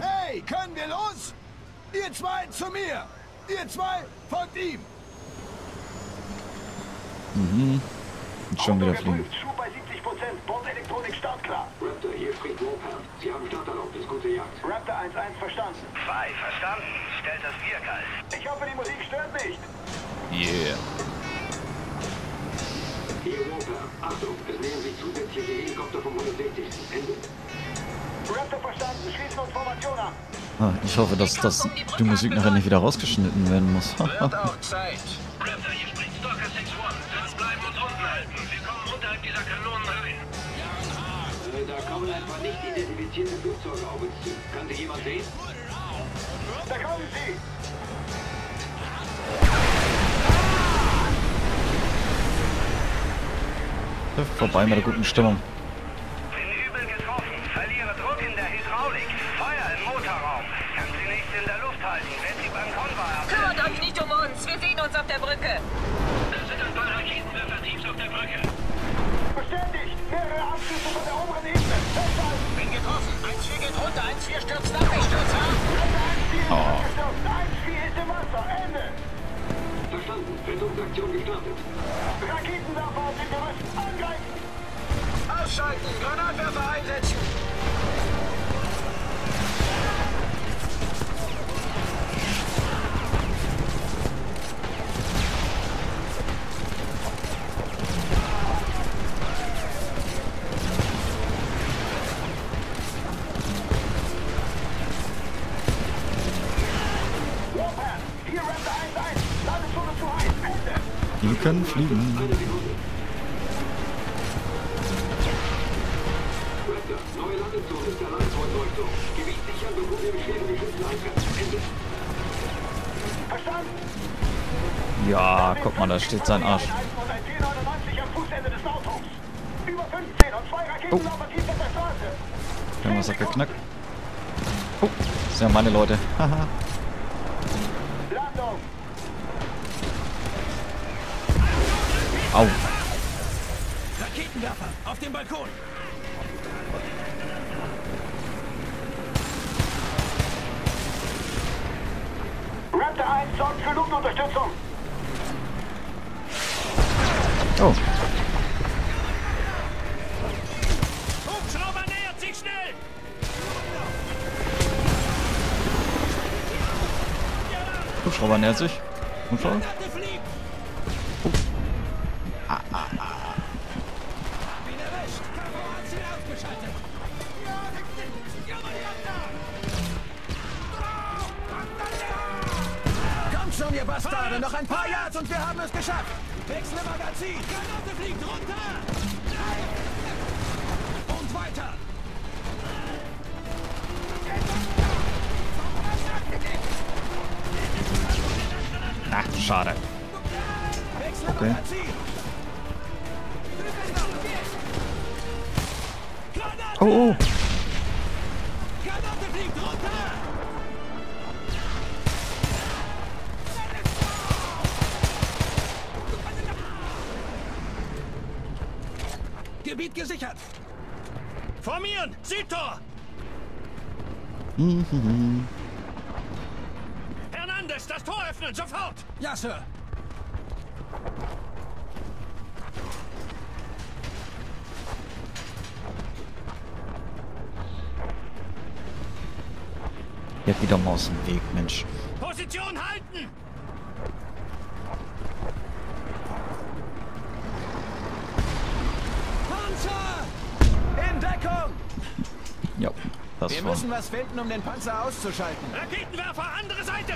Hey, können wir los? Ihr zwei zu mir. Ihr zwei folgt ihm. Mhm. Schon wieder fliegen. Schub bei 70 Prozent. Bordelektronik startklar. Raptor, hier spricht Warpath. Sie haben Starterlaubnis. Gute Jagd. Raptor 1-1 verstanden. Zwei, verstanden. Stellt das Bier kalt. Ich hoffe, die Musik stört nicht. Yeah. Hier Warpath. Achtung, es nähern sich zusätzliche Helikopter vom 160. Ende. Raptor verstanden. Schließen uns Formation an. Ah, ich hoffe, dass, dass die Musik nachher nicht wieder rausgeschnitten werden muss. *laughs* Wird auch Zeit. Flugzeuge auf uns zu. Kann sie jemand sehen? Da kommen sie! Vorbei mit der guten Stimmung. Bin übel getroffen. Verliere Druck in der Hydraulik. Feuer im Motorraum. Kann sie nicht in der Luft halten, wenn sie beim Konvoi abhängen. Kümmert euch nicht um uns. Wir sehen uns auf der Brücke. Da sind ein paar Raketenwerfer-Teams auf der Brücke. Bestätigt! Mehrere Abschüsse von der oberen Ebene! Festhalten! Bin getroffen. 1-4 geht runter, 1-4 stürzt ab. Ich stürze ab. 1-4 ist im Wasser! Ende! Verstanden. Rettungsaktion gestartet. Raketenwerfer auf dem Gerüst. Angreifen! Ausschalten. Granatwerfer einsetzen. Raketenwerfer Teams auf der Straße. Irgendwas hat geknackt. Oh, das sind ja meine Leute. Haha. *laughs* 30. Und schon. Ihr Bastarde! Noch ein paar Yards und wir haben es geschafft! Wechsel Magazin! Granate fliegt runter! Ach, schade. Okay. Oh, oh. Granate fliegt runter! Gebiet gesichert! Formieren! Südtor! Mhm. Hernandez, das Tor öffnen, sofort! Ja, Sir. Jetzt wieder mal aus dem Weg, Mensch. Position halten! Panzer! In Deckung! Ja, das Wir war. müssen was finden, um den Panzer auszuschalten. Raketenwerfer, andere Seite!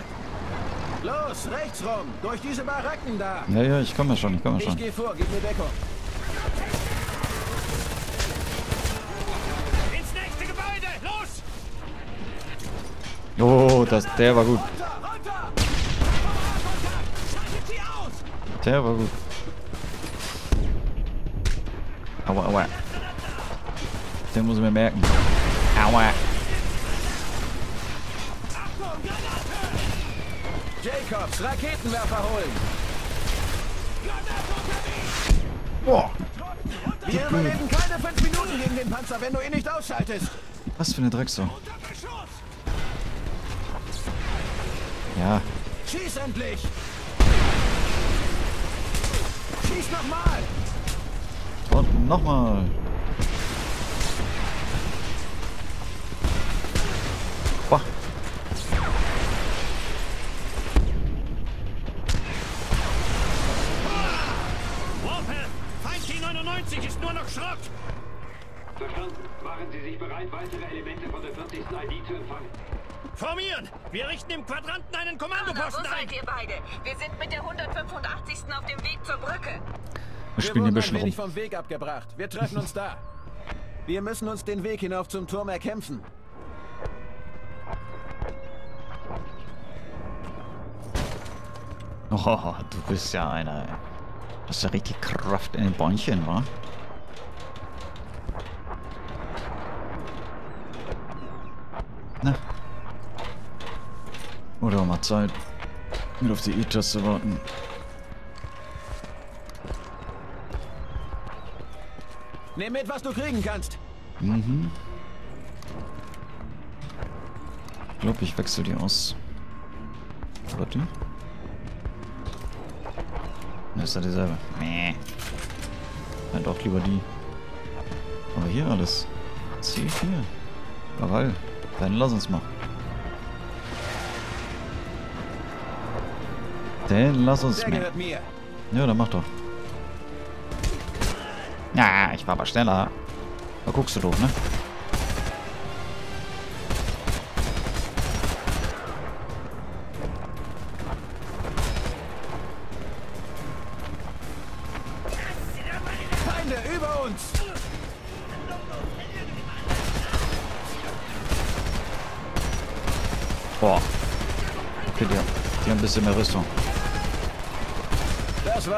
Los, rechts rum, durch diese Baracken da. Ja, ja, ich komme ja schon, ich komme ja Ich schon. gehe vor, gib mir Deckung. Ins nächste Gebäude! Los! Oh, das, der war gut. Der war gut. Aua, aua. Den muss ich mir merken. Aua. Raketenwerfer holen. Boah. Wir überleben keine fünf Minuten gegen den Panzer, wenn du ihn nicht ausschaltest. Was für eine Drecksau. Ja, Schieß endlich! Schieß nochmal! und nochmal. Nur noch Schrott! Verstanden. Machen Sie sich bereit, weitere Elemente von der 40. ID zu empfangen. Formieren! Wir richten im Quadranten einen Kommandoposten wo ein! seid ihr beide? Wir sind mit der 185. auf dem Weg zur Brücke. Wir spielen hier ein wurden bisschen ein wenig rum. vom Weg abgebracht. Wir treffen uns da. Wir müssen uns den Weg hinauf zum Turm erkämpfen. Oh, du bist ja einer. ey. Du hast ja richtig Kraft in den Bäunchen, wa? Oder mal Zeit, mit auf die E-Taste warten. Nimm mit, was du kriegen kannst. Mhm. Ich glaube, ich wechsle die aus. Die? Ne, ist ja dieselbe. Nee. Ja, doch, lieber die. Aber hier alles. C4. Jawohl. Dann lass uns mal. Dann lass uns mir. Ja, dann mach doch. Ja, ich war aber schneller. Da guckst du doof, ne? Feinde über uns. Boah. Okay, die, die haben ein bisschen mehr Rüstung.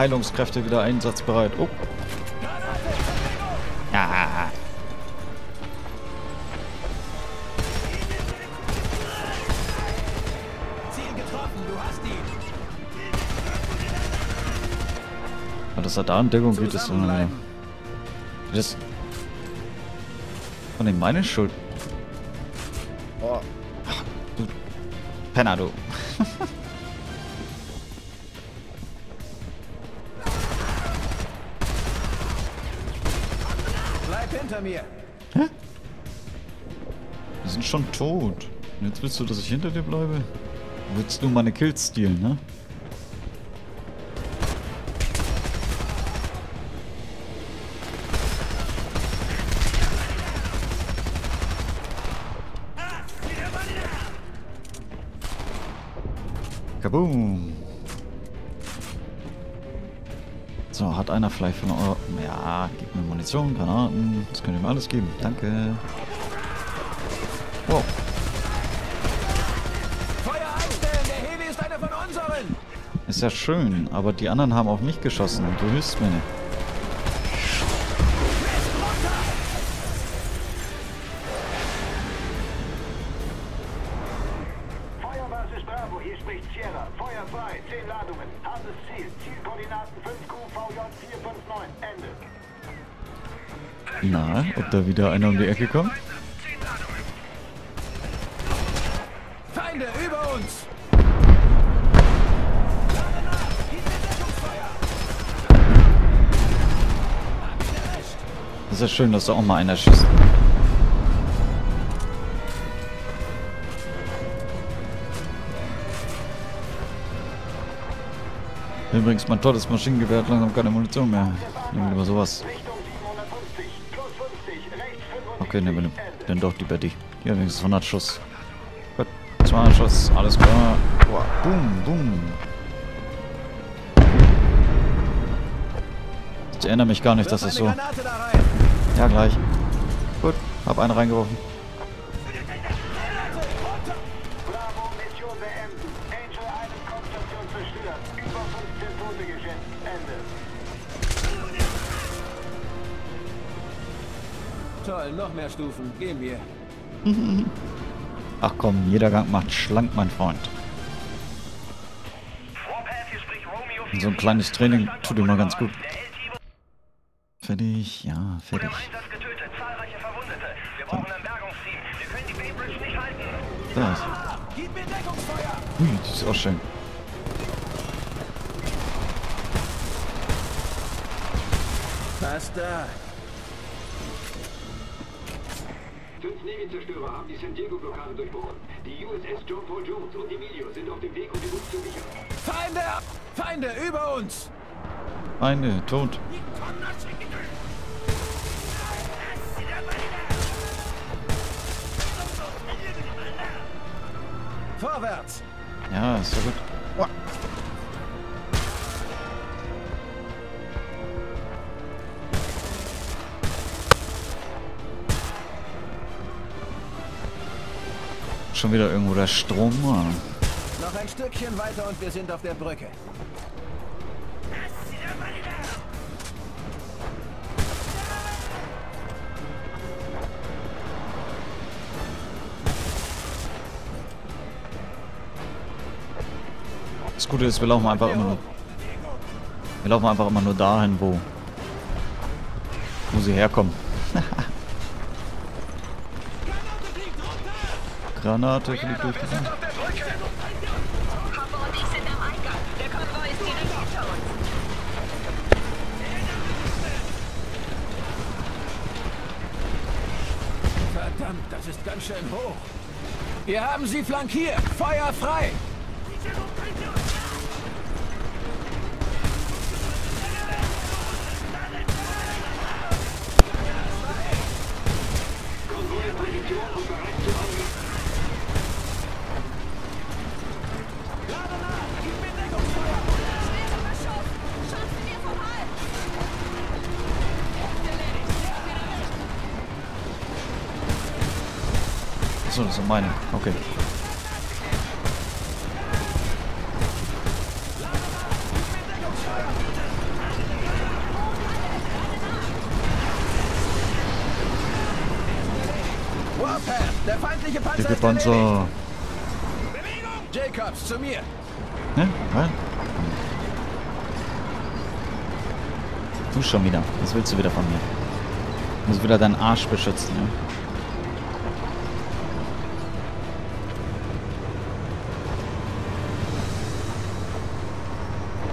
Heilungskräfte wieder einsatzbereit. Oh. Ah. ah dass er da in Deckung geht, ist äh, das von dem meine Schuld. Oh. Du Penner, du. *laughs* tot. Jetzt willst du, dass ich hinter dir bleibe? Du willst nur meine Kills stehlen, ne? Kaboom! So, hat einer vielleicht von. Ja, gib mir Munition, Granaten. Das könnt ihr mir alles geben. Danke. Ist ja schön, aber die anderen haben auf mich geschossen und du hilfst mir nicht. Feuerbasis Bravo, hier spricht Sierra. Feuer frei, 10 Ladungen. Hartes Ziel. Zielkoordinaten 5QVJ459. Ende. Na, ob da wieder einer um die Ecke kommt? Feinde über uns. Ist ja schön, dass da auch mal einer schießt. Übrigens, mein tolles Maschinengewehr hat langsam keine Munition mehr. Nehmen wir lieber sowas. Okay, nehmen wir dann doch die Betty. Hat wenigstens 100 Schuss. Gut, 200 Schuss, alles klar. Boah, boom, boom. Ich erinnere mich gar nicht, dass das so... Ja, gleich. Gut, hab eine reingeworfen. Bravo, Mission beenden. Angel einen Kopfstation zerstört. Über 15 Tote geschätzt. Ende. Toll, noch mehr Stufen. Gehen wir. Ach komm, jeder Gang macht schlank, mein Freund. Und so ein kleines Training tut immer ganz gut. Fertig, ja, fertig. Da ist. Gib mir Deckungsfeuer. Ui, die ist auch schön. Fast da. Fünf Nebenzerstörer haben die San Diego-Blockade durchbrochen. Die USS John Paul Jones und Emilio sind auf dem Weg, um die Luft zu sichern. Feinde! Feinde über uns. Eine, tot. Vorwärts. Ja, ist ja gut. Uah. Schon wieder irgendwo der Strom. Noch ein Stückchen weiter und wir sind auf der Brücke. Gute ist, wir laufen einfach immer nur. Wir laufen einfach immer nur dahin, wo. Wo sie herkommen. *laughs* Granate fliegt durch die Wand. Verdammt, das ist ganz schön hoch. Wir haben sie flankiert. Feuer frei. Dicke. Panzer. Jacobs, zu mir. Ne? Rein. Du schon wieder. Was willst du wieder von mir? Du musst wieder deinen Arsch beschützen, ja?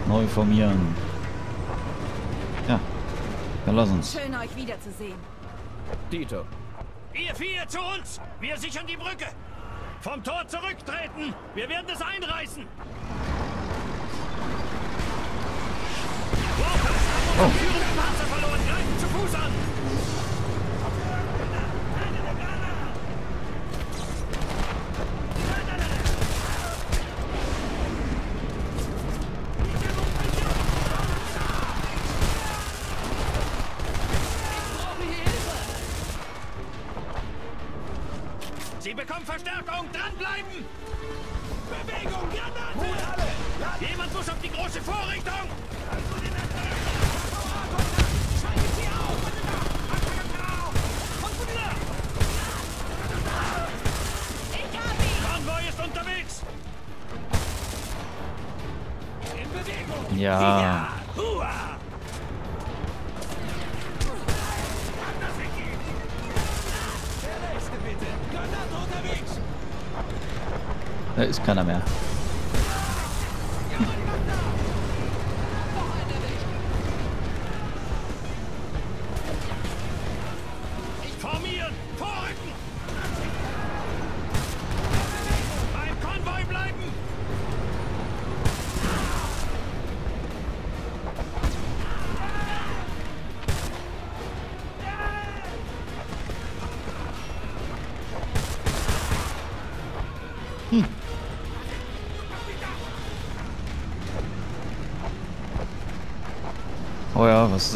Neu formieren. Ja. Dann lass uns. Schön, euch wiederzusehen. Dito. Ihr vier zu uns! Wir sichern die Brücke! Vom Tor zurücktreten! Wir werden es einreißen! Walkers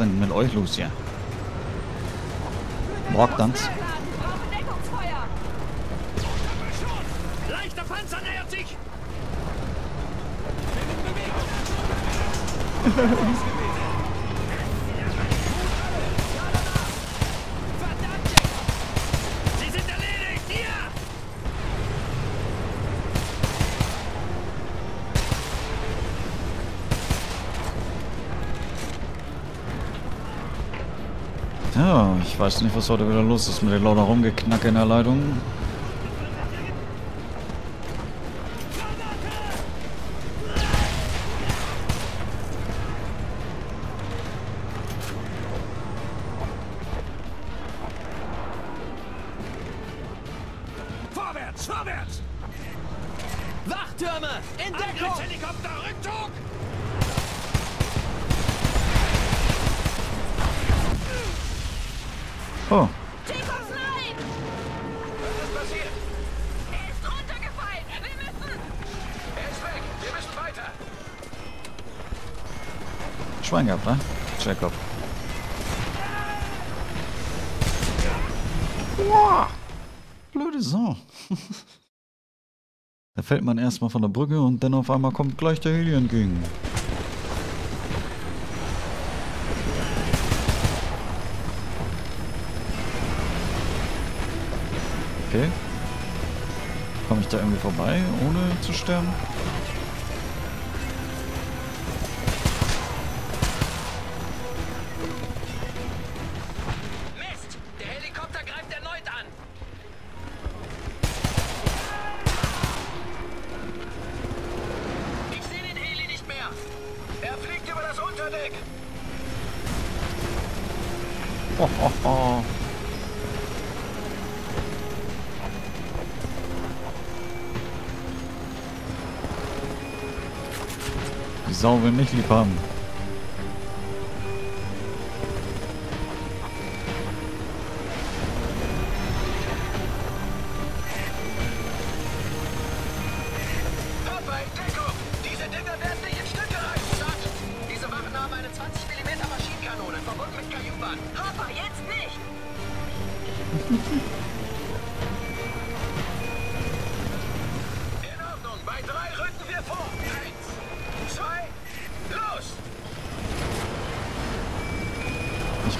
denn mit euch los hier? Morgdans. Deckungsfeuer! Leichter Panzer nähert sich! *laughs* ich weiß nicht, was heute wieder los ist mit dem lauter Rumgeknack in der Leitung. Gehabt, ne? Jacob. Boah, blöde Sau. *laughs* da fällt man erstmal von der Brücke und dann auf einmal kommt gleich der Heli entgegen. 20 mm Maschinenkanone, verbunden mit. Papa, jetzt nicht!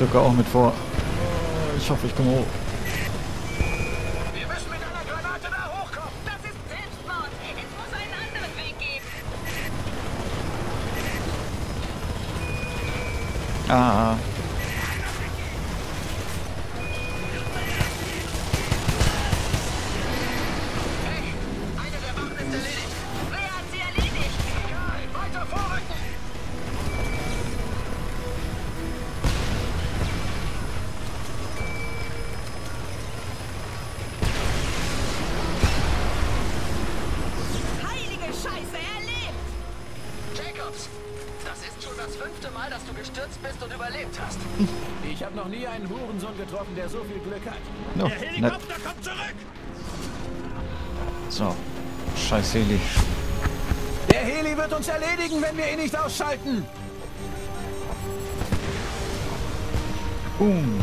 Ich rücke auch mit vor. Ich hoffe, ich komme hoch. Erledigen, wenn wir ihn nicht ausschalten. Boom.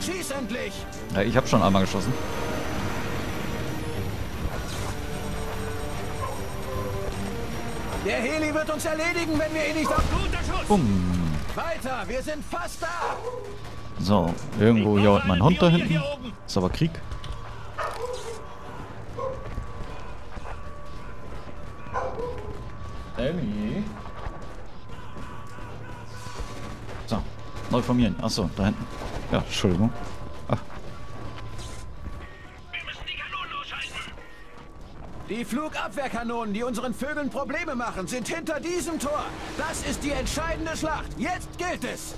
Schieß endlich! Ja, ich habe schon einmal geschossen. Der Heli wird uns erledigen, wenn wir ihn nicht aus... Bumm. Weiter, wir sind fast da! So, irgendwo jault mein Hund da hinten. Ist aber Krieg. Neu formieren. Achso, da hinten. Ja, Entschuldigung. Ach, Die Flugabwehrkanonen, die unseren Vögeln Probleme machen, sind hinter diesem Tor. Das ist die entscheidende Schlacht. Jetzt gilt es.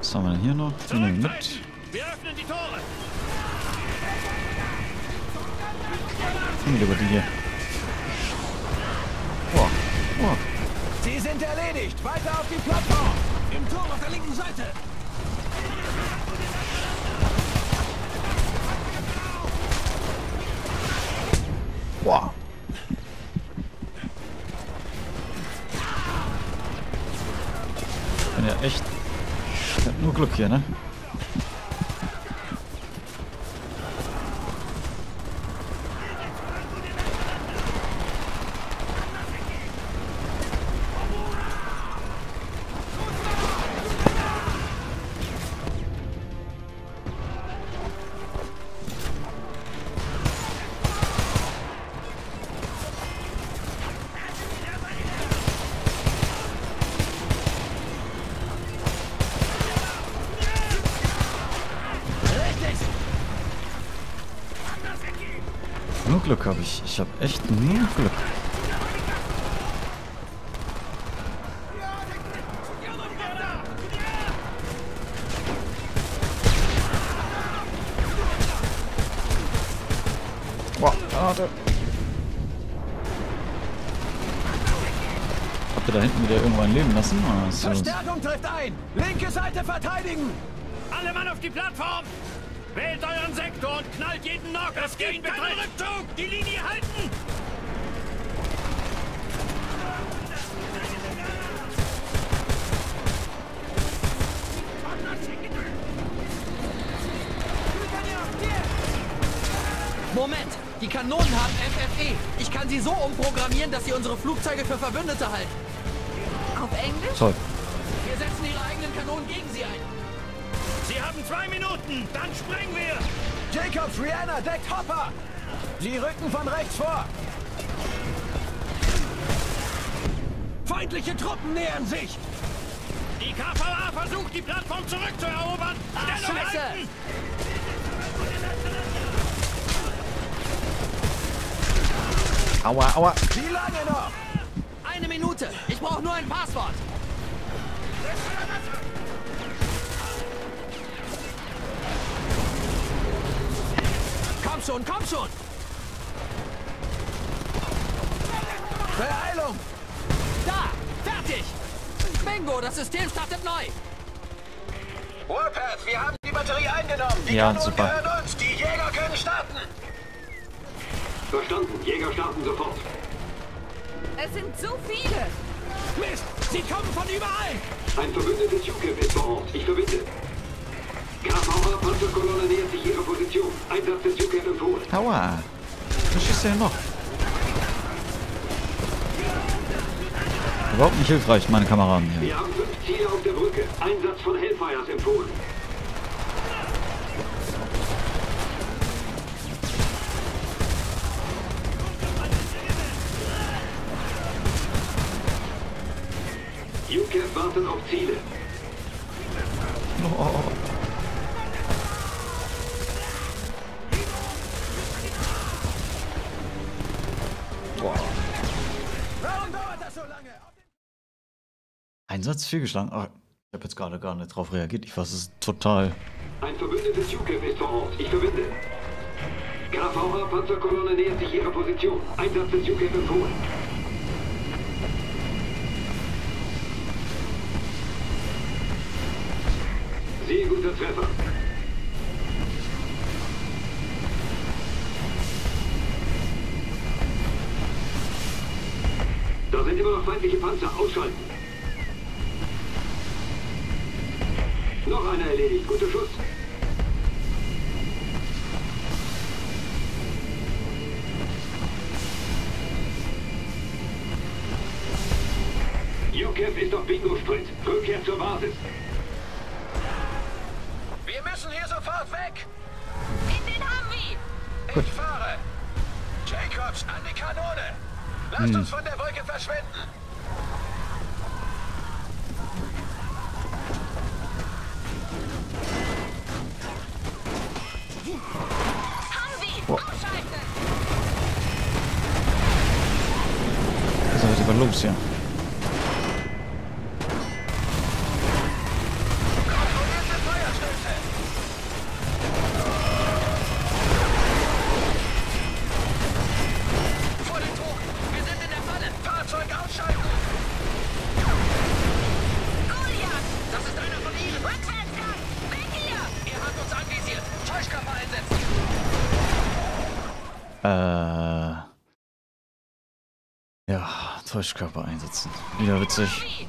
was haben wir denn hier noch? Die nehmen wir mit. Wir öffnen die Tore! Nehmen wir lieber die hier. Boah, boah. Sie sind erledigt. Weiter auf die Plattform. Im Turm auf der linken Seite. Boah. Bin ja echt. Ich hab nur Glück hier, ne? Glück habe ich. Ich habe echt nur Glück. Boah, warte. Habt ihr da hinten wieder irgendwann leben lassen? Ah. Verstärkung trifft ein. Linke Seite verteidigen. Alle Mann auf die Plattform! Sektor und knallt jeden Knock! Es geht kein Rückzug! Die Linie halten! Moment, die Kanonen haben FFE. Ich kann sie so umprogrammieren, dass sie unsere Flugzeuge für Verbündete halten. Auf Englisch? Toll. Wir setzen ihre eigenen Kanonen gegen sie ein. Sie haben zwei Minuten! Dann sprengen wir! Jacobs, Rihanna, deckt Hopper. Sie rücken von rechts vor. Feindliche Truppen nähern sich. Die KVA versucht, die Plattform zurückzuerobern! Ah, Stellung Scheiße! halten! Aua, aua. Wie lange noch? Eine Minute. Ich brauche nur ein Passwort. Schon, komm schon. Beeilung. Da, fertig. Bingo, das System startet neu. Warpath, wir haben die Batterie eingenommen. Die Ja, Kanonen super. gehören uns. Die Jäger können starten. Verstanden. Jäger starten sofort. Es sind zu viele! Mist, sie kommen von überall. Ein verbündetes UCAP ist vor Ort. Ich verbinde. Grabauer Panzerkolonne nähert sich ihrer Position. Einsatz des Junkers empfohlen. Aua. Was schießt der denn noch? Überhaupt nicht hilfreich, meine Kameraden hier. Wir haben fünf Ziele auf der Brücke. Einsatz von Hellfires empfohlen. UCAP wartet auf Ziele. Oh. oh, oh. Einsatz fehlgeschlagen. Ah, ich habe jetzt gerade gar nicht drauf reagiert. Ich weiß es total. Ein verbündetes UCAP ist vor Ort. Ich verbinde. KVA-Panzerkolonne nähert sich ihrer Position. Einsatz des UCAP empfohlen. Sehr guter Treffer. Da sind immer noch feindliche Panzer. Ausschalten. Noch einer erledigt. Guter Schuss. UCAP ist auf Bingo-Sprint. Rückkehr zur Basis. Wir müssen hier sofort weg! In den Humvee! Ich fahre! Jacobs, an die Kanone! Lasst Hm. uns von der Wolke verschwinden! Boah. Was ist heute los hier? Täuschkörper einsetzen. Wieder witzig.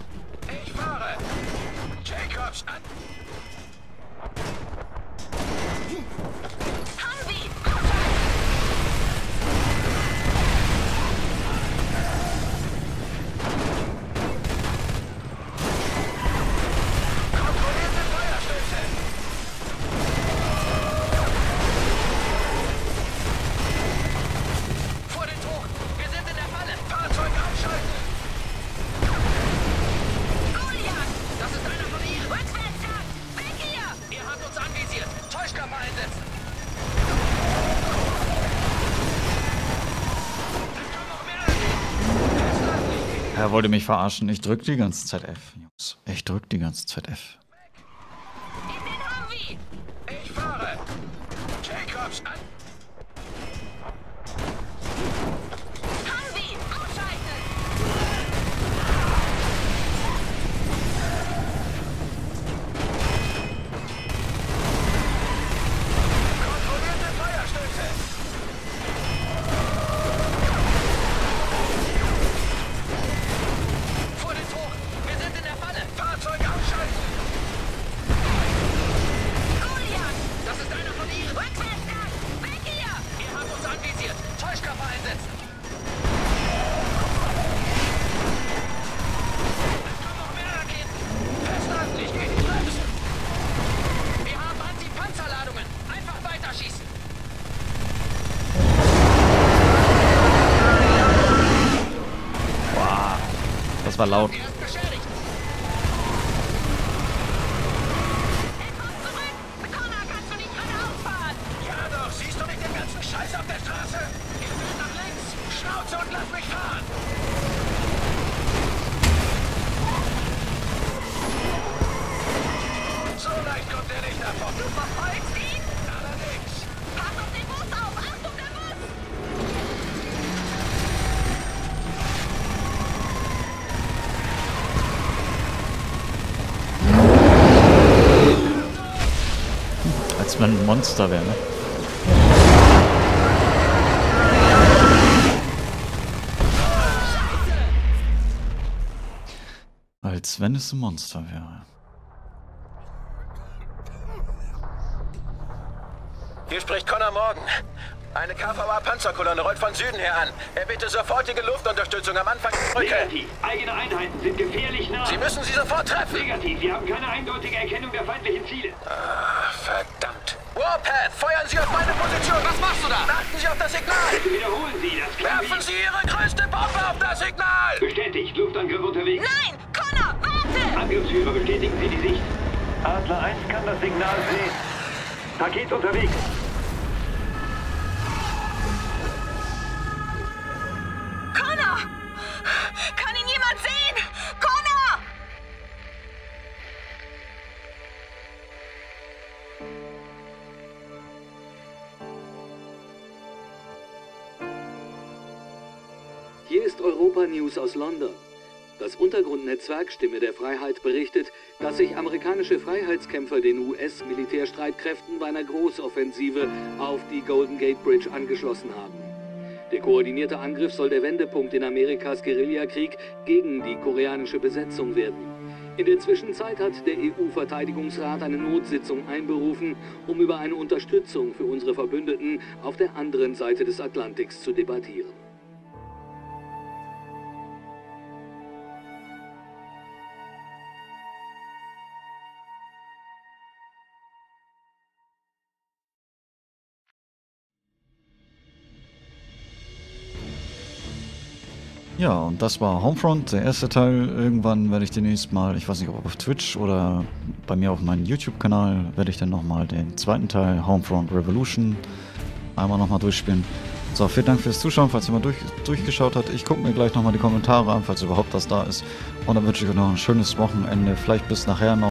Er wollte mich verarschen. Ich drück die ganze Zeit F, Jungs. Ich drück die ganze Zeit F. das Wenn ein Monster wäre, ne? Als wenn es ein Monster wäre. Hier spricht Connor Morgan. Eine KVA-Panzerkolonne rollt von Süden her an. Er bitte sofortige Luftunterstützung am Anfang der Brücke. Negativ. Eigene Einheiten sind gefährlich nah. Sie müssen sie sofort treffen. Negativ. Wir haben keine eindeutige Erkennung der feindlichen Ziele. Ah, verdammt. Warpath, feuern Sie auf meine Position. Was machst du da? Achten Sie auf das Signal. Bitte wiederholen Sie, das klang Werfen wie... Sie Ihre größte Bombe auf das Signal. Bestätigt. Luftangriff unterwegs. Nein! Connor, warte! Warte! Angriffsführer, bestätigen Sie die Sicht. Adler 1 kann das Signal sehen. Paket unterwegs. Hier ist Europa News aus London. Das Untergrundnetzwerk Stimme der Freiheit berichtet, dass sich amerikanische Freiheitskämpfer den US-Militärstreitkräften bei einer Großoffensive auf die Golden Gate Bridge angeschlossen haben. Der koordinierte Angriff soll der Wendepunkt in Amerikas Guerillakrieg gegen die koreanische Besetzung werden. In der Zwischenzeit hat der EU-Verteidigungsrat eine Notsitzung einberufen, um über eine Unterstützung für unsere Verbündeten auf der anderen Seite des Atlantiks zu debattieren. Ja, und das war Homefront, der erste Teil. Irgendwann werde ich demnächst mal, ich weiß nicht, ob auf Twitch oder bei mir auf meinem YouTube-Kanal, werde ich dann nochmal den zweiten Teil, Homefront Revolution, einmal nochmal durchspielen. So, vielen Dank fürs Zuschauen, falls jemand durch, durchgeschaut hat. Ich gucke mir gleich nochmal die Kommentare an, falls überhaupt was da ist. Und dann wünsche ich euch noch ein schönes Wochenende, vielleicht bis nachher noch.